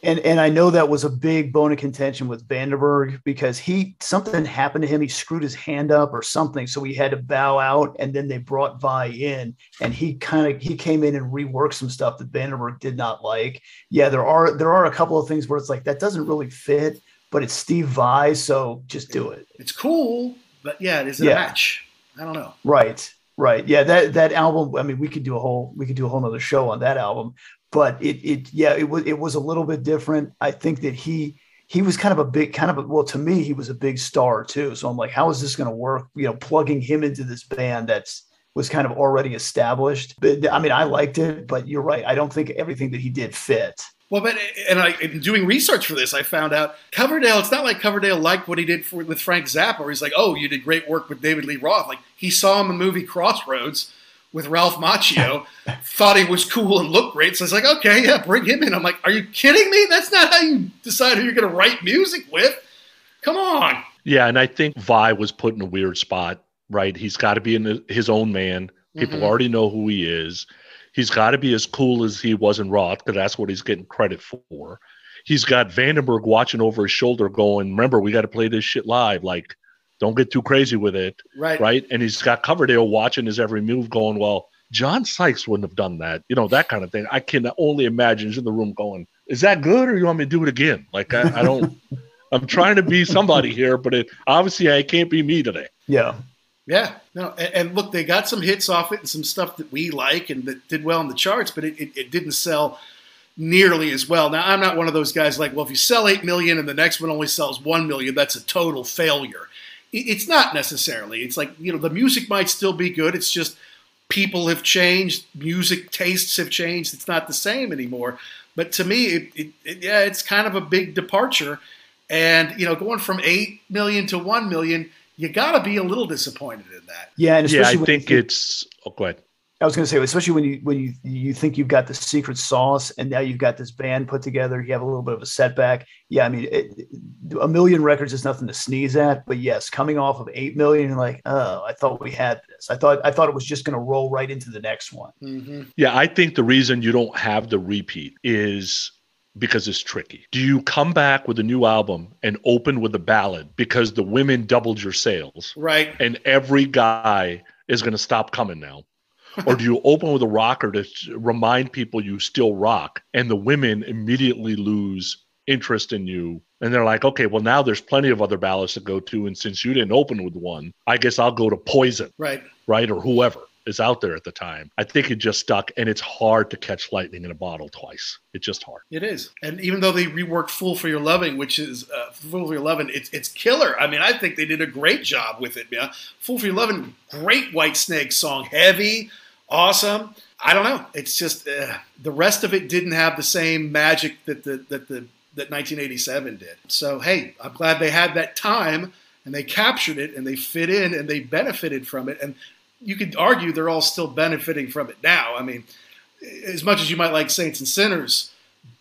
and and I know that was a big bone of contention with Vandenberg because he something happened to him. He screwed his hand up or something, so he had to bow out. And then they brought Vai in, and he kind of he came in and reworked some stuff that Vandenberg did not like. Yeah, there are there are a couple of things where it's like that doesn't really fit, but it's Steve Vai, so just do it. It's cool, but yeah, it is a yeah. match. I don't know. Right. Right. Yeah. That that album. I mean, we could do a whole we could do a whole other show on that album but it it yeah it was it was a little bit different. I think that he he was kind of a big kind of a, well to me he was a big star too. So I'm like, how is this going to work? You know, plugging him into this band that's was kind of already established. But I mean, I liked it, but you're right. I don't think everything that he did fit. Well, but and I in doing research for this, I found out Coverdale. It's not like Coverdale liked what he did for, with Frank Zappa, where he's like, "Oh, you did great work with David Lee Roth." Like he saw him in the movie Crossroads, with Ralph Macchio, thought he was cool and looked great. So I was like, okay, yeah, bring him in. I'm like, are you kidding me? That's not how you decide who you're going to write music with. Come on. Yeah, and I think Vai was put in a weird spot, right? He's got to be in his own man. People mm-hmm. already know who he is. He's got to be as cool as he was in Roth because that's what he's getting credit for. He's got Vandenberg watching over his shoulder, going, "Remember, we got to play this shit live. Like, don't get too crazy with it, right? Right?" And he's got Coverdale watching his every move, going, "Well, John Sykes wouldn't have done that, you know, that kind of thing." I can only imagine he's in the room going, "Is that good, or you want me to do it again?" Like, I, I don't. I'm trying to be somebody here, but it, obviously I can't be me today. Yeah. Yeah, no, and, and, look, they got some hits off it and some stuff that we like and that did well in the charts, but it, it, it, didn't sell nearly as well. Now, I'm not one of those guys like, well, if you sell eight million and the next one only sells one million, that's a total failure. It, it's not necessarily. It's like you know, the music might still be good. It's just people have changed, music tastes have changed. It's not the same anymore. But to me, it, yeah, it's kind of a big departure. And you know, going from eight million to one million you got to be a little disappointed in that. Yeah, and especially yeah, I think, think it's. Oh, go ahead. I was going to say, especially when you when you you think you've got the secret sauce, and now you've got this band put together, you have a little bit of a setback. Yeah, I mean, it, a million records is nothing to sneeze at, but yes, coming off of eight million, like, oh, I thought we had this. I thought I thought it was just going to roll right into the next one. Mm-hmm. Yeah, I think the reason you don't have the repeat is because it's tricky. Do you come back with a new album and open with a ballad because the women doubled your sales? Right. And every guy is going to stop coming now. Or do you open with a rocker to remind people you still rock and the women immediately lose interest in you and they're like okay well now there's plenty of other ballads to go to and since you didn't open with one i guess i'll go to poison right right or whoever is out there at the time. I think it just stuck, and it's hard to catch lightning in a bottle twice. It's just hard. It is, and even though they reworked "Fool for Your Loving," which is uh, "Fool for Your Loving," it's it's killer. I mean, I think they did a great job with it. Yeah, "Fool for Your Loving," great Whitesnake song, heavy, awesome. I don't know. It's just uh, the rest of it didn't have the same magic that the that the that 1987 did. So hey, I'm glad they had that time and they captured it and they fit in and they benefited from it. And you could argue they're all still benefiting from it now. I mean, as much as you might like Saints and Sinners,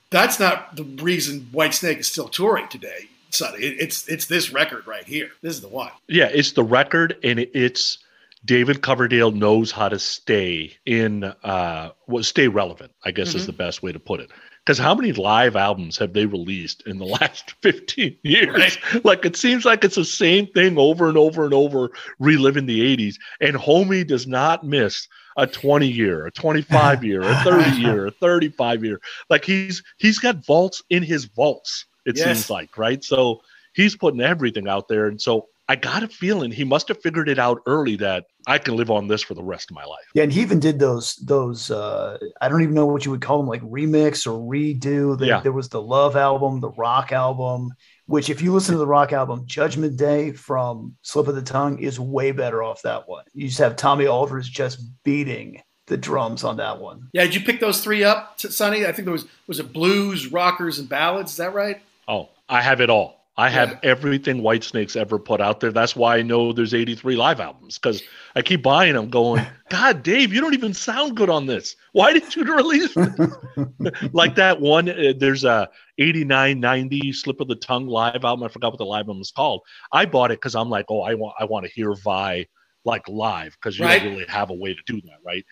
that's not the reason Whitesnake is still touring today. Sonny, it's it's this record right here. This is the one. Yeah, it's the record, and it's David Coverdale knows how to stay in, uh, well, stay relevant. I guess mm-hmm. is the best way to put it. Because how many live albums have they released in the last 15 years? Right. Like it seems like it's the same thing over and over and over, reliving the 80s. And Homie does not miss a 20 year, a 25 year, a 30 year, a 35 year. Like he's he's got vaults in his vaults, it yes. seems like, right? So he's putting everything out there. And so I got a feeling he must have figured it out early that I can live on this for the rest of my life. Yeah, and he even did those those uh I don't even know what you would call them, like remix or redo. The, yeah. There was the Love album, the Rock album, which if you listen to the Rock album, Judgment Day from Slip of the Tongue is way better off that one. You just have Tommy Aldridge just beating the drums on that one. Yeah, did you pick those three up, Sonny? I think there was was it blues, rockers, and ballads. Is that right? Oh, I have it all. I have yeah. everything Whitesnake's ever put out there. That's why I know there's 83 live albums because I keep buying them going, God, Dave, you don't even sound good on this. Why did you release like that one? Uh, there's a 89 90 Slip of the Tongue live album. I forgot what the live album was called. I bought it because I'm like, oh, I want, I want to hear Vai like live because you right. don't really have a way to do that, right?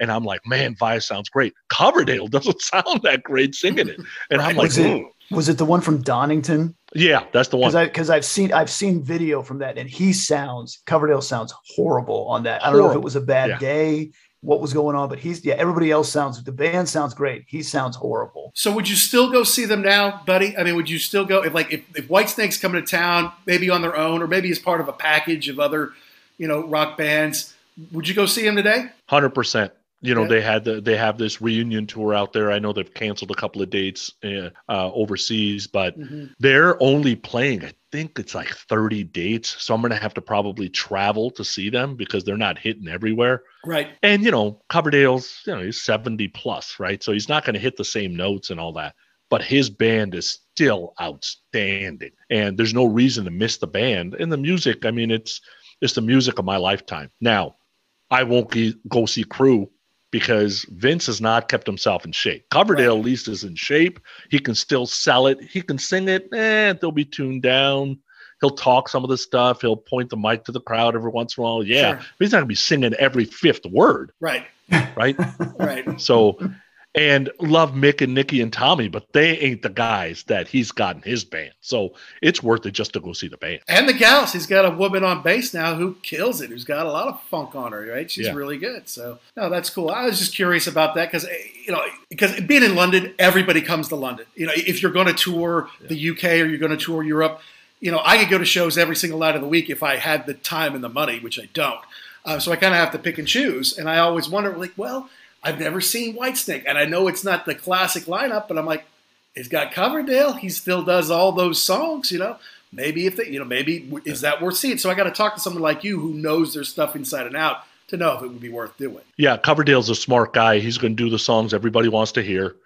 And I'm like, man, Vai sounds great. Coverdale doesn't sound that great singing it. And right. I'm like, was it the one from Donington? Yeah, that's the one. Because I've seen I've seen video from that, and he sounds Coverdale sounds horrible on that. I don't know if it was a bad yeah. day, what was going on, but he's yeah. Everybody else sounds the band sounds great. He sounds horrible. So would you still go see them now, buddy? I mean, would you still go if like if, if Whitesnake's coming to town, maybe on their own, or maybe as part of a package of other, you know, rock bands? Would you go see him today? Hundred percent you know yeah. they had the, they have this reunion tour out there. I know they've canceled a couple of dates uh, uh, overseas but mm-hmm. they're only playing i think it's like 30 dates. So i'm gonna have to probably travel to see them because they're not hitting everywhere. Right. And you know coverdale's you know he's 70 plus right? So he's not gonna hit the same notes and all that. But his band is still outstanding. And there's no reason to miss the band. And the music i mean it's it's the music of my lifetime. Now I won't go see Crue because Vince has not kept himself in shape. Coverdale right. at least is in shape. He can still sell it. He can sing it. Eh, they'll be tuned down. He'll talk some of the stuff. He'll point the mic to the crowd every once in a while. Yeah, sure. but he's not gonna be singing every fifth word. Right. Right. right. So and love Mick and Nikki and Tommy, but they ain't the guys that he's got in his band. So it's worth it just to go see the band. And the gals, he's got a woman on bass now who kills it, who's got a lot of funk on her, right? She's yeah. really good. So no, that's cool. I was just curious about that because you know because being in London, everybody comes to London. You know, if you're going to tour yeah. the UK or you're going to tour Europe, you know, I could go to shows every single night of the week if I had the time and the money, which I don't. Uh, so I kind of have to pick and choose. And I always wonder, like, well I've never seen Whitesnake, and I know it's not the classic lineup, but I'm like, it's got Coverdale. He still does all those songs, you know. Maybe if they, you know, maybe is that worth seeing? So I got to talk to someone like you who knows their stuff inside and out to know if it would be worth doing. Yeah, Coverdale's a smart guy. He's going to do the songs everybody wants to hear.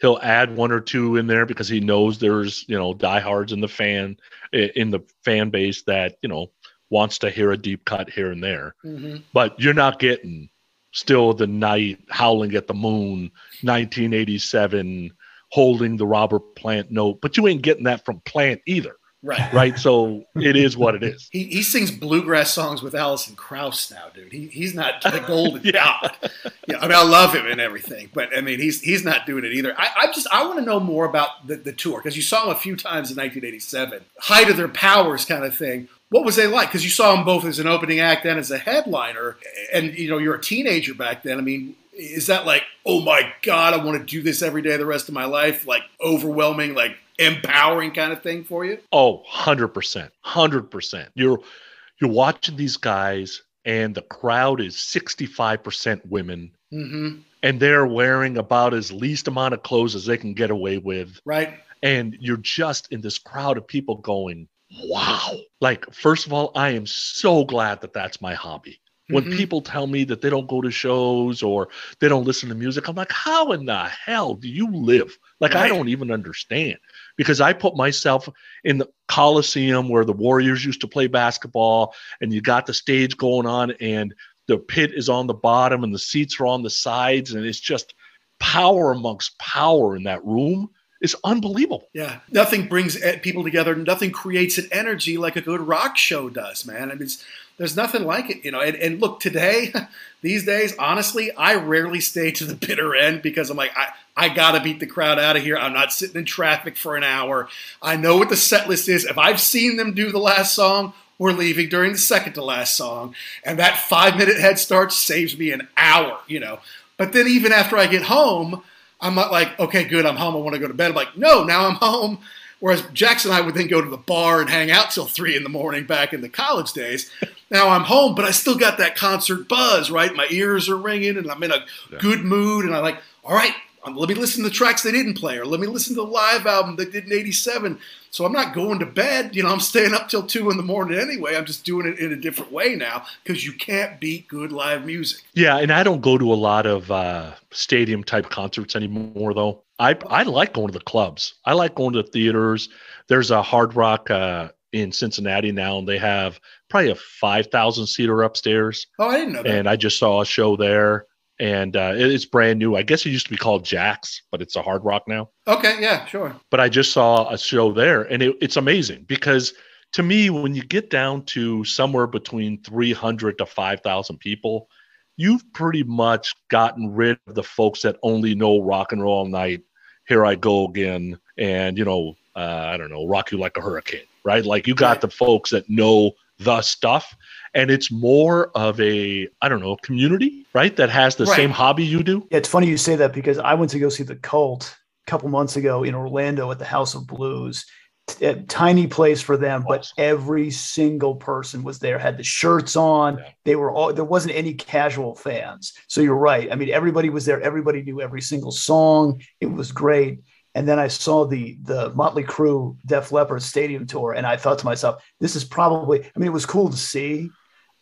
He'll add one or two in there because he knows there's, you know, diehards in the fan in the fan base that you know wants to hear a deep cut here and there. Mm-hmm. But you're not getting Still the Night, Howling at the Moon, 1987, Holding the Robert Plant note. But you ain't getting that from Plant either. Right. Right. So it is what it is. He, he sings bluegrass songs with Alison Krauss now, dude. He, he's not the golden yeah. god. Yeah, I mean, I love him and everything, but I mean, he's he's not doing it either. I, I just I want to know more about the, the tour because you saw him a few times in 1987, height of their powers kind of thing. What was they like? Because you saw them both as an opening act and as a headliner, and you know you're a teenager back then. I mean, is that like, oh my god, I want to do this every day the rest of my life? Like overwhelming, like empowering kind of thing for you? Oh, 100%. 100%. You're you're watching these guys and the crowd is 65% women. Mm-hmm. And they're wearing about as least amount of clothes as they can get away with. Right. And you're just in this crowd of people going, wow. Like, first of all, I am so glad that that's my hobby. When mm-hmm. people tell me that they don't go to shows or they don't listen to music, I'm like, how in the hell do you live? Like, right. I don't even understand because I put myself in the Coliseum where the Warriors used to play basketball and you got the stage going on and the pit is on the bottom and the seats are on the sides and it's just power amongst power in that room is unbelievable. Yeah, nothing brings people together. Nothing creates an energy like a good rock show does, man. I mean, there's nothing like it, you know. And, and, look, today, these days, honestly, I rarely stay to the bitter end because I'm like, I, I gotta beat the crowd out of here. I'm not sitting in traffic for an hour. I know what the set list is. If I've seen them do the last song, we're leaving during the second to last song, and that five minute head start saves me an hour, you know. But then even after I get home I'm not like, okay, good, I'm home. I want to go to bed. I'm like, no, now I'm home. Whereas Jackson and I would then go to the bar and hang out till three in the morning back in the college days. Now I'm home, but I still got that concert buzz, right? My ears are ringing and I'm in a yeah. good mood. And I'm like, all right, um, let me listen to the tracks they didn't play, or let me listen to the live album they did in '87. So I'm not going to bed. You know, I'm staying up till two in the morning anyway. I'm just doing it in a different way now because you can't beat good live music. Yeah, and I don't go to a lot of uh, stadium type concerts anymore, though. I I like going to the clubs. I like going to the theaters. There's a Hard Rock uh, in Cincinnati now, and they have probably a five thousand seater upstairs. Oh, I didn't know that. And I just saw a show there and uh, it's brand new. I guess it used to be called Jack's, but it's a Hard Rock now. Okay, yeah, sure. But I just saw a show there, and it, it's amazing because to me, when you get down to somewhere between 300 to 5,000 people, you've pretty much gotten rid of the folks that only know rock and roll night. Here I go again, and you know, uh, I don't know, rock you like a hurricane, right? Like you got the folks that know the stuff. And it's more of a i don't know community right? That has the right. same hobby you do. Yeah, it's funny you say that because i went to go see the cult a couple months ago in orlando at the house of blues. A tiny place for them but every single person was there had the shirts on. Yeah. they were all there wasn't any casual fans. So you're right. I mean everybody was there. Everybody knew every single song. It was great and then I saw the the Motley Crue Def Leppard stadium tour, and I thought to myself, this is probably. I mean, it was cool to see,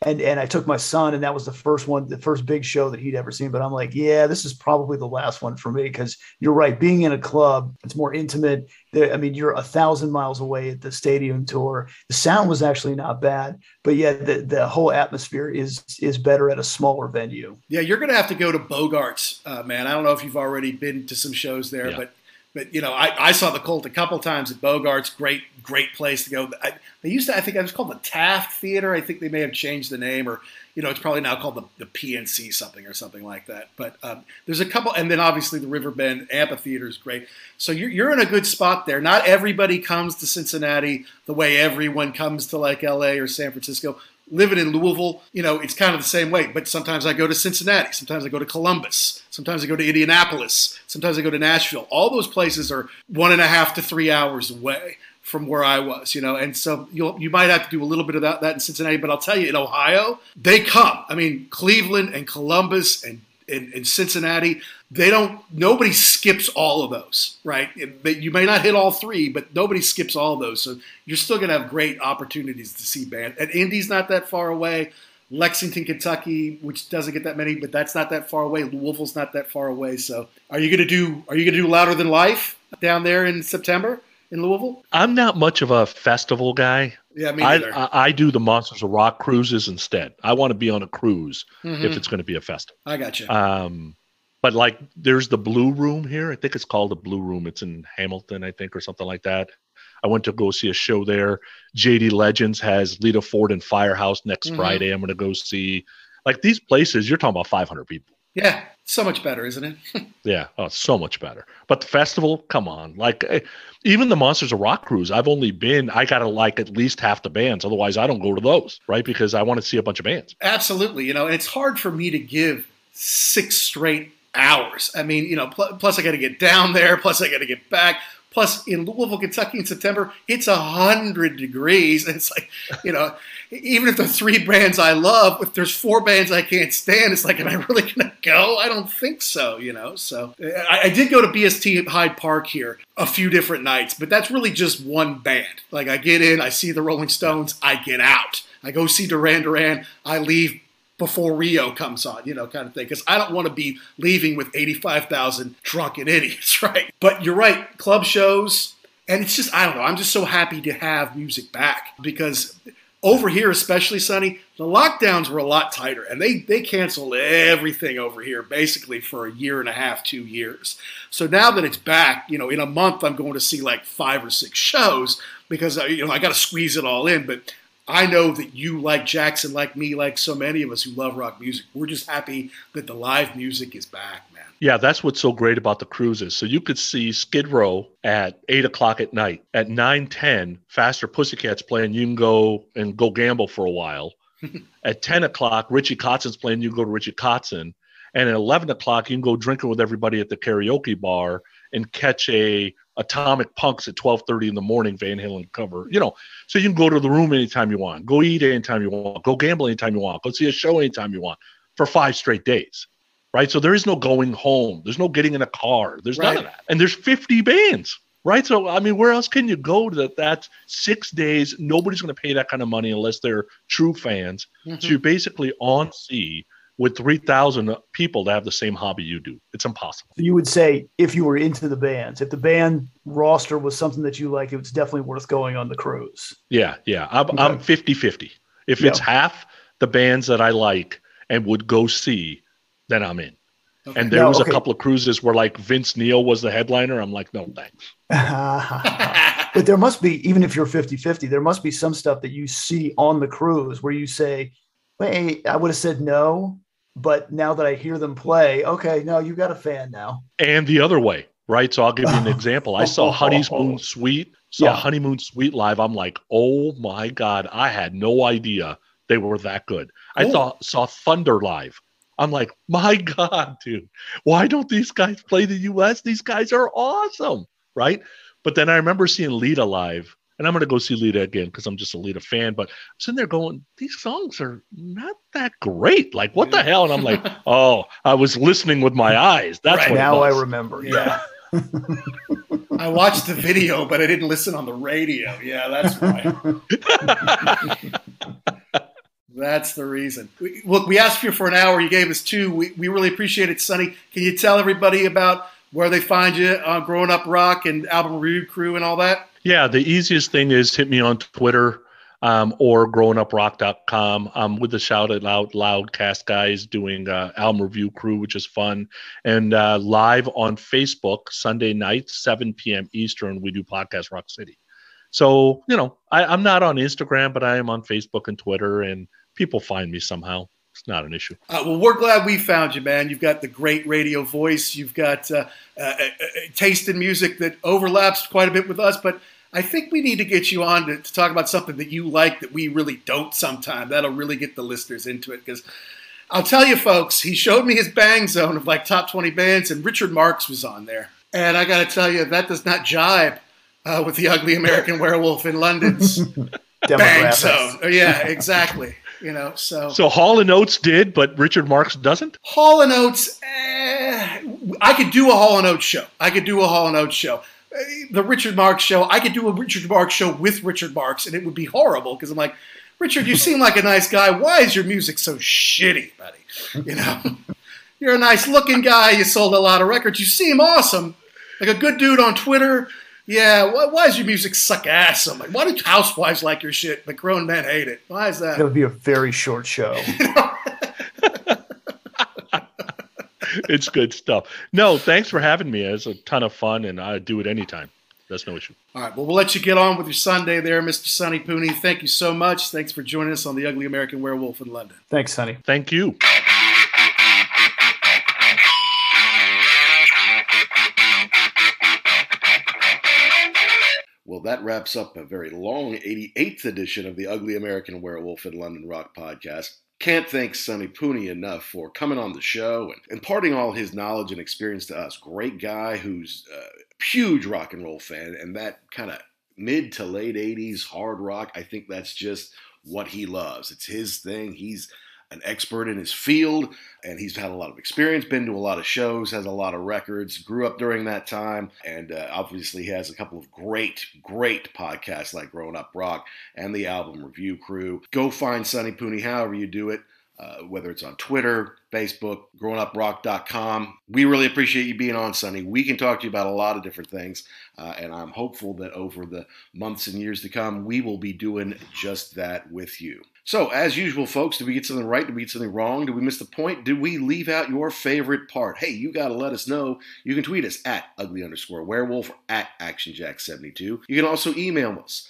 and and I took my son, and that was the first one, the first big show that he'd ever seen. But I'm like, yeah, this is probably the last one for me because you're right. Being in a club, it's more intimate. I mean, you're a thousand miles away at the stadium tour. The sound was actually not bad, but yeah, the the whole atmosphere is is better at a smaller venue. Yeah, you're gonna have to go to Bogarts, uh, man. I don't know if you've already been to some shows there, yeah. but but you know, I, I saw the Cult a couple times at Bogarts. Great, great place to go. I, they used to, I think, it was called the Taft Theater. I think they may have changed the name, or you know, it's probably now called the, the PNC something or something like that. But um, there's a couple, and then obviously the Riverbend Amphitheater is great. So you're you're in a good spot there. Not everybody comes to Cincinnati the way everyone comes to like L.A. or San Francisco living in Louisville, you know, it's kind of the same way. But sometimes I go to Cincinnati, sometimes I go to Columbus, sometimes I go to Indianapolis, sometimes I go to Nashville. All those places are one and a half to three hours away from where I was, you know, and so you you might have to do a little bit of that, that in Cincinnati, but I'll tell you, in Ohio, they come. I mean, Cleveland and Columbus and in, in, Cincinnati, they don't. Nobody skips all of those, right? You may not hit all three, but nobody skips all those. So you're still going to have great opportunities to see band. And Indy's not that far away. Lexington, Kentucky, which doesn't get that many, but that's not that far away. Louisville's not that far away. So are you going to do? Are you going to do louder than life down there in September? In Louisville? I'm not much of a festival guy. Yeah, me neither. I, I, I do the Monsters of Rock cruises instead. I want to be on a cruise mm-hmm. if it's going to be a festival. I got you. Um, but like, there's the Blue Room here. I think it's called the Blue Room. It's in Hamilton, I think, or something like that. I went to go see a show there. JD Legends has Lita Ford and Firehouse next mm-hmm. Friday. I'm going to go see. Like these places, you're talking about 500 people. Yeah, so much better, isn't it? yeah, oh, so much better. But the festival, come on, like eh, even the Monsters of Rock cruise, I've only been, I gotta like at least half the bands, otherwise I don't go to those, right? Because I want to see a bunch of bands. Absolutely, you know, and it's hard for me to give six straight hours. I mean, you know, pl- plus I got to get down there, plus I got to get back. Plus, in Louisville, Kentucky in September, it's 100 degrees. And it's like, you know, even if the three bands I love, if there's four bands I can't stand, it's like, am I really going to go? I don't think so, you know? So I, I, did go to BST Hyde Park here a few different nights, but that's really just one band. Like, I get in, I see the Rolling Stones, I get out. I go see Duran Duran, I leave before Rio comes on, you know, kind of thing. Because I don't want to be leaving with 85,000 drunken idiots, right? But you're right, club shows, and it's just, I don't know, I'm just so happy to have music back because over here, especially Sonny, the lockdowns were a lot tighter and they, they canceled everything over here basically for a year and a half, two years. So now that it's back, you know, in a month, I'm going to see like five or six shows because, uh, you know, I got to squeeze it all in. But I know that you, like Jackson, like me, like so many of us who love rock music, we're just happy that the live music is back, man. Yeah, that's what's so great about the cruises. So you could see Skid Row at eight o'clock at night. At nine ten, Faster Pussycats playing. You can go and go gamble for a while. at ten o'clock, Richie Kotzen's playing. You can go to Richie Kotzen. And at eleven o'clock, you can go drinking with everybody at the karaoke bar and catch a Atomic Punks at 12:30 in the morning, Van Halen cover. You know, so you can go to the room anytime you want, go eat anytime you want, go gamble anytime you want, go see a show anytime you want for five straight days. Right. So there is no going home. There's no getting in a car. There's right. none of that. And there's 50 bands. Right. So I mean, where else can you go that that's six days? Nobody's going to pay that kind of money unless they're true fans. Mm-hmm. So you're basically on sea with 3,000 people to have the same hobby you do. It's impossible. You would say if you were into the bands, if the band roster was something that you like, it was definitely worth going on the cruise. Yeah, yeah. I'm, okay. I'm 50 50. If it's half the bands that I like and would go see, then I'm in. Okay. And there no, was okay. a couple of cruises where like Vince Neil was the headliner. I'm like, no, thanks. but there must be, even if you're 50 50, there must be some stuff that you see on the cruise where you say, wait, I would have said no, but now that I hear them play, okay, no, you got a fan now. And the other way, right? So I'll give you an example. I saw Honeymoon Suite, saw yeah. Honeymoon Suite live. I'm like, oh my God, I had no idea they were that good. I oh. thought saw Thunder live. I'm like, my God, dude, why don't these guys play the US? These guys are awesome, right? But then I remember seeing Lita live and I'm going to go see Lita again because I'm just a Lita fan. But I'm sitting there going, these songs are not that great. Like, what the hell? And I'm like, oh, I was listening with my eyes. That's right. now I remember. Yeah. I watched the video, but I didn't listen on the radio. Yeah, that's right. That's the reason. We, look, we asked you for an hour. You gave us two. We, we really appreciate it, Sonny. Can you tell everybody about where they find you on Growing Up Rock and Album Review Crew and all that? Yeah, the easiest thing is hit me on Twitter um, or growinguprock.com. I'm with the Shout It Loud Loudcast guys doing uh, album review crew, which is fun, and uh, live on Facebook Sunday night, 7 p.m. Eastern. We do podcast Rock City. So you know, I, I'm not on Instagram, but I am on Facebook and Twitter, and people find me somehow. It's not an issue. Uh, well, we're glad we found you, man. You've got the great radio voice. You've got uh, uh, taste in music that overlaps quite a bit with us, but I think we need to get you on to, to, talk about something that you like that we really don't sometime. That'll really get the listeners into it because I'll tell you, folks, he showed me his bang zone of like top 20 bands, and Richard Marx was on there. And I got to tell you, that does not jibe uh, with the ugly American werewolf in London's bang zone. Yeah, exactly. You know, so so Hall and Oates did, but Richard Marx doesn't. Hall and Oates, eh, I could do a Hall and Oates show. I could do a Hall and Oates show the Richard Marx show. I could do a Richard Marx show with Richard Marx, and it would be horrible because I'm like, Richard, you seem like a nice guy. Why is your music so shitty, buddy? You know, you're a nice looking guy. You sold a lot of records. You seem awesome, like a good dude on Twitter. Yeah, why, why does your music suck ass? I'm like, why do housewives like your shit, but grown men hate it? Why is that? That would be a very short show. it's good stuff. No, thanks for having me. It's a ton of fun, and I do it anytime. That's no issue. All right. Well, we'll let you get on with your Sunday there, Mr. Sonny Pooni. Thank you so much. Thanks for joining us on the Ugly American Werewolf in London. Thanks, Sonny. Thank you. Well, that wraps up a very long 88th edition of the Ugly American Werewolf in London Rock podcast. Can't thank Sonny Pooni enough for coming on the show and imparting all his knowledge and experience to us. Great guy who's a huge rock and roll fan, and that kind of mid to late 80s hard rock, I think that's just what he loves. It's his thing. He's an expert in his field, and he's had a lot of experience, been to a lot of shows, has a lot of records, grew up during that time, and uh, obviously has a couple of great, great podcasts like Growing Up Rock and the Album Review Crew. Go find Sonny Pooni however you do it. Uh, whether it's on Twitter, Facebook, growinguprock.com. We really appreciate you being on, Sonny. We can talk to you about a lot of different things, uh, and I'm hopeful that over the months and years to come, we will be doing just that with you. So, as usual, folks, did we get something right? Did we get something wrong? Did we miss the point? Did we leave out your favorite part? Hey, you got to let us know. You can tweet us at ugly underscore werewolf or at actionjack72. You can also email us,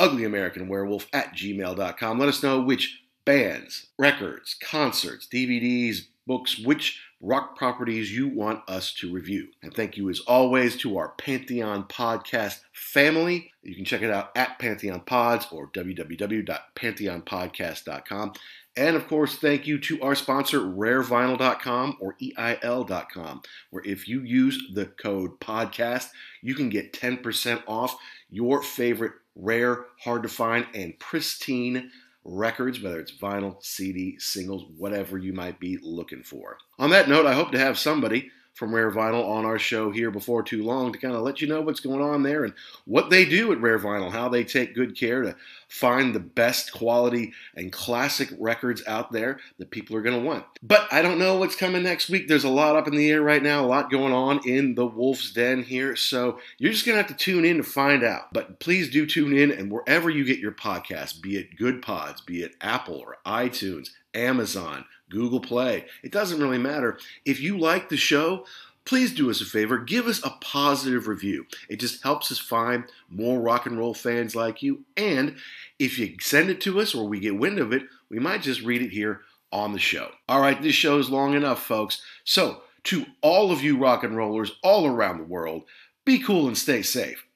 uglyamericanwerewolf at gmail.com. Let us know which bands, records, concerts, DVDs, books, which rock properties you want us to review. And thank you as always to our Pantheon podcast family. You can check it out at Pantheon Pods or www.pantheonpodcast.com. And of course, thank you to our sponsor, rarevinyl.com or EIL.com, where if you use the code podcast, you can get 10% off your favorite rare, hard to find, and pristine records, whether it's vinyl, CD, singles, whatever you might be looking for. On that note, I hope to have somebody from Rare Vinyl on our show here before too long to kind of let you know what's going on there and what they do at Rare Vinyl, how they take good care to find the best quality and classic records out there that people are going to want. But I don't know what's coming next week. There's a lot up in the air right now, a lot going on in the Wolf's Den here. So you're just going to have to tune in to find out. But please do tune in and wherever you get your podcast, be it Good Pods, be it Apple or iTunes, Amazon, Google Play. It doesn't really matter. If you like the show, please do us a favor, give us a positive review. It just helps us find more rock and roll fans like you. And if you send it to us or we get wind of it, we might just read it here on the show. All right, this show is long enough, folks. So, to all of you rock and rollers all around the world, be cool and stay safe.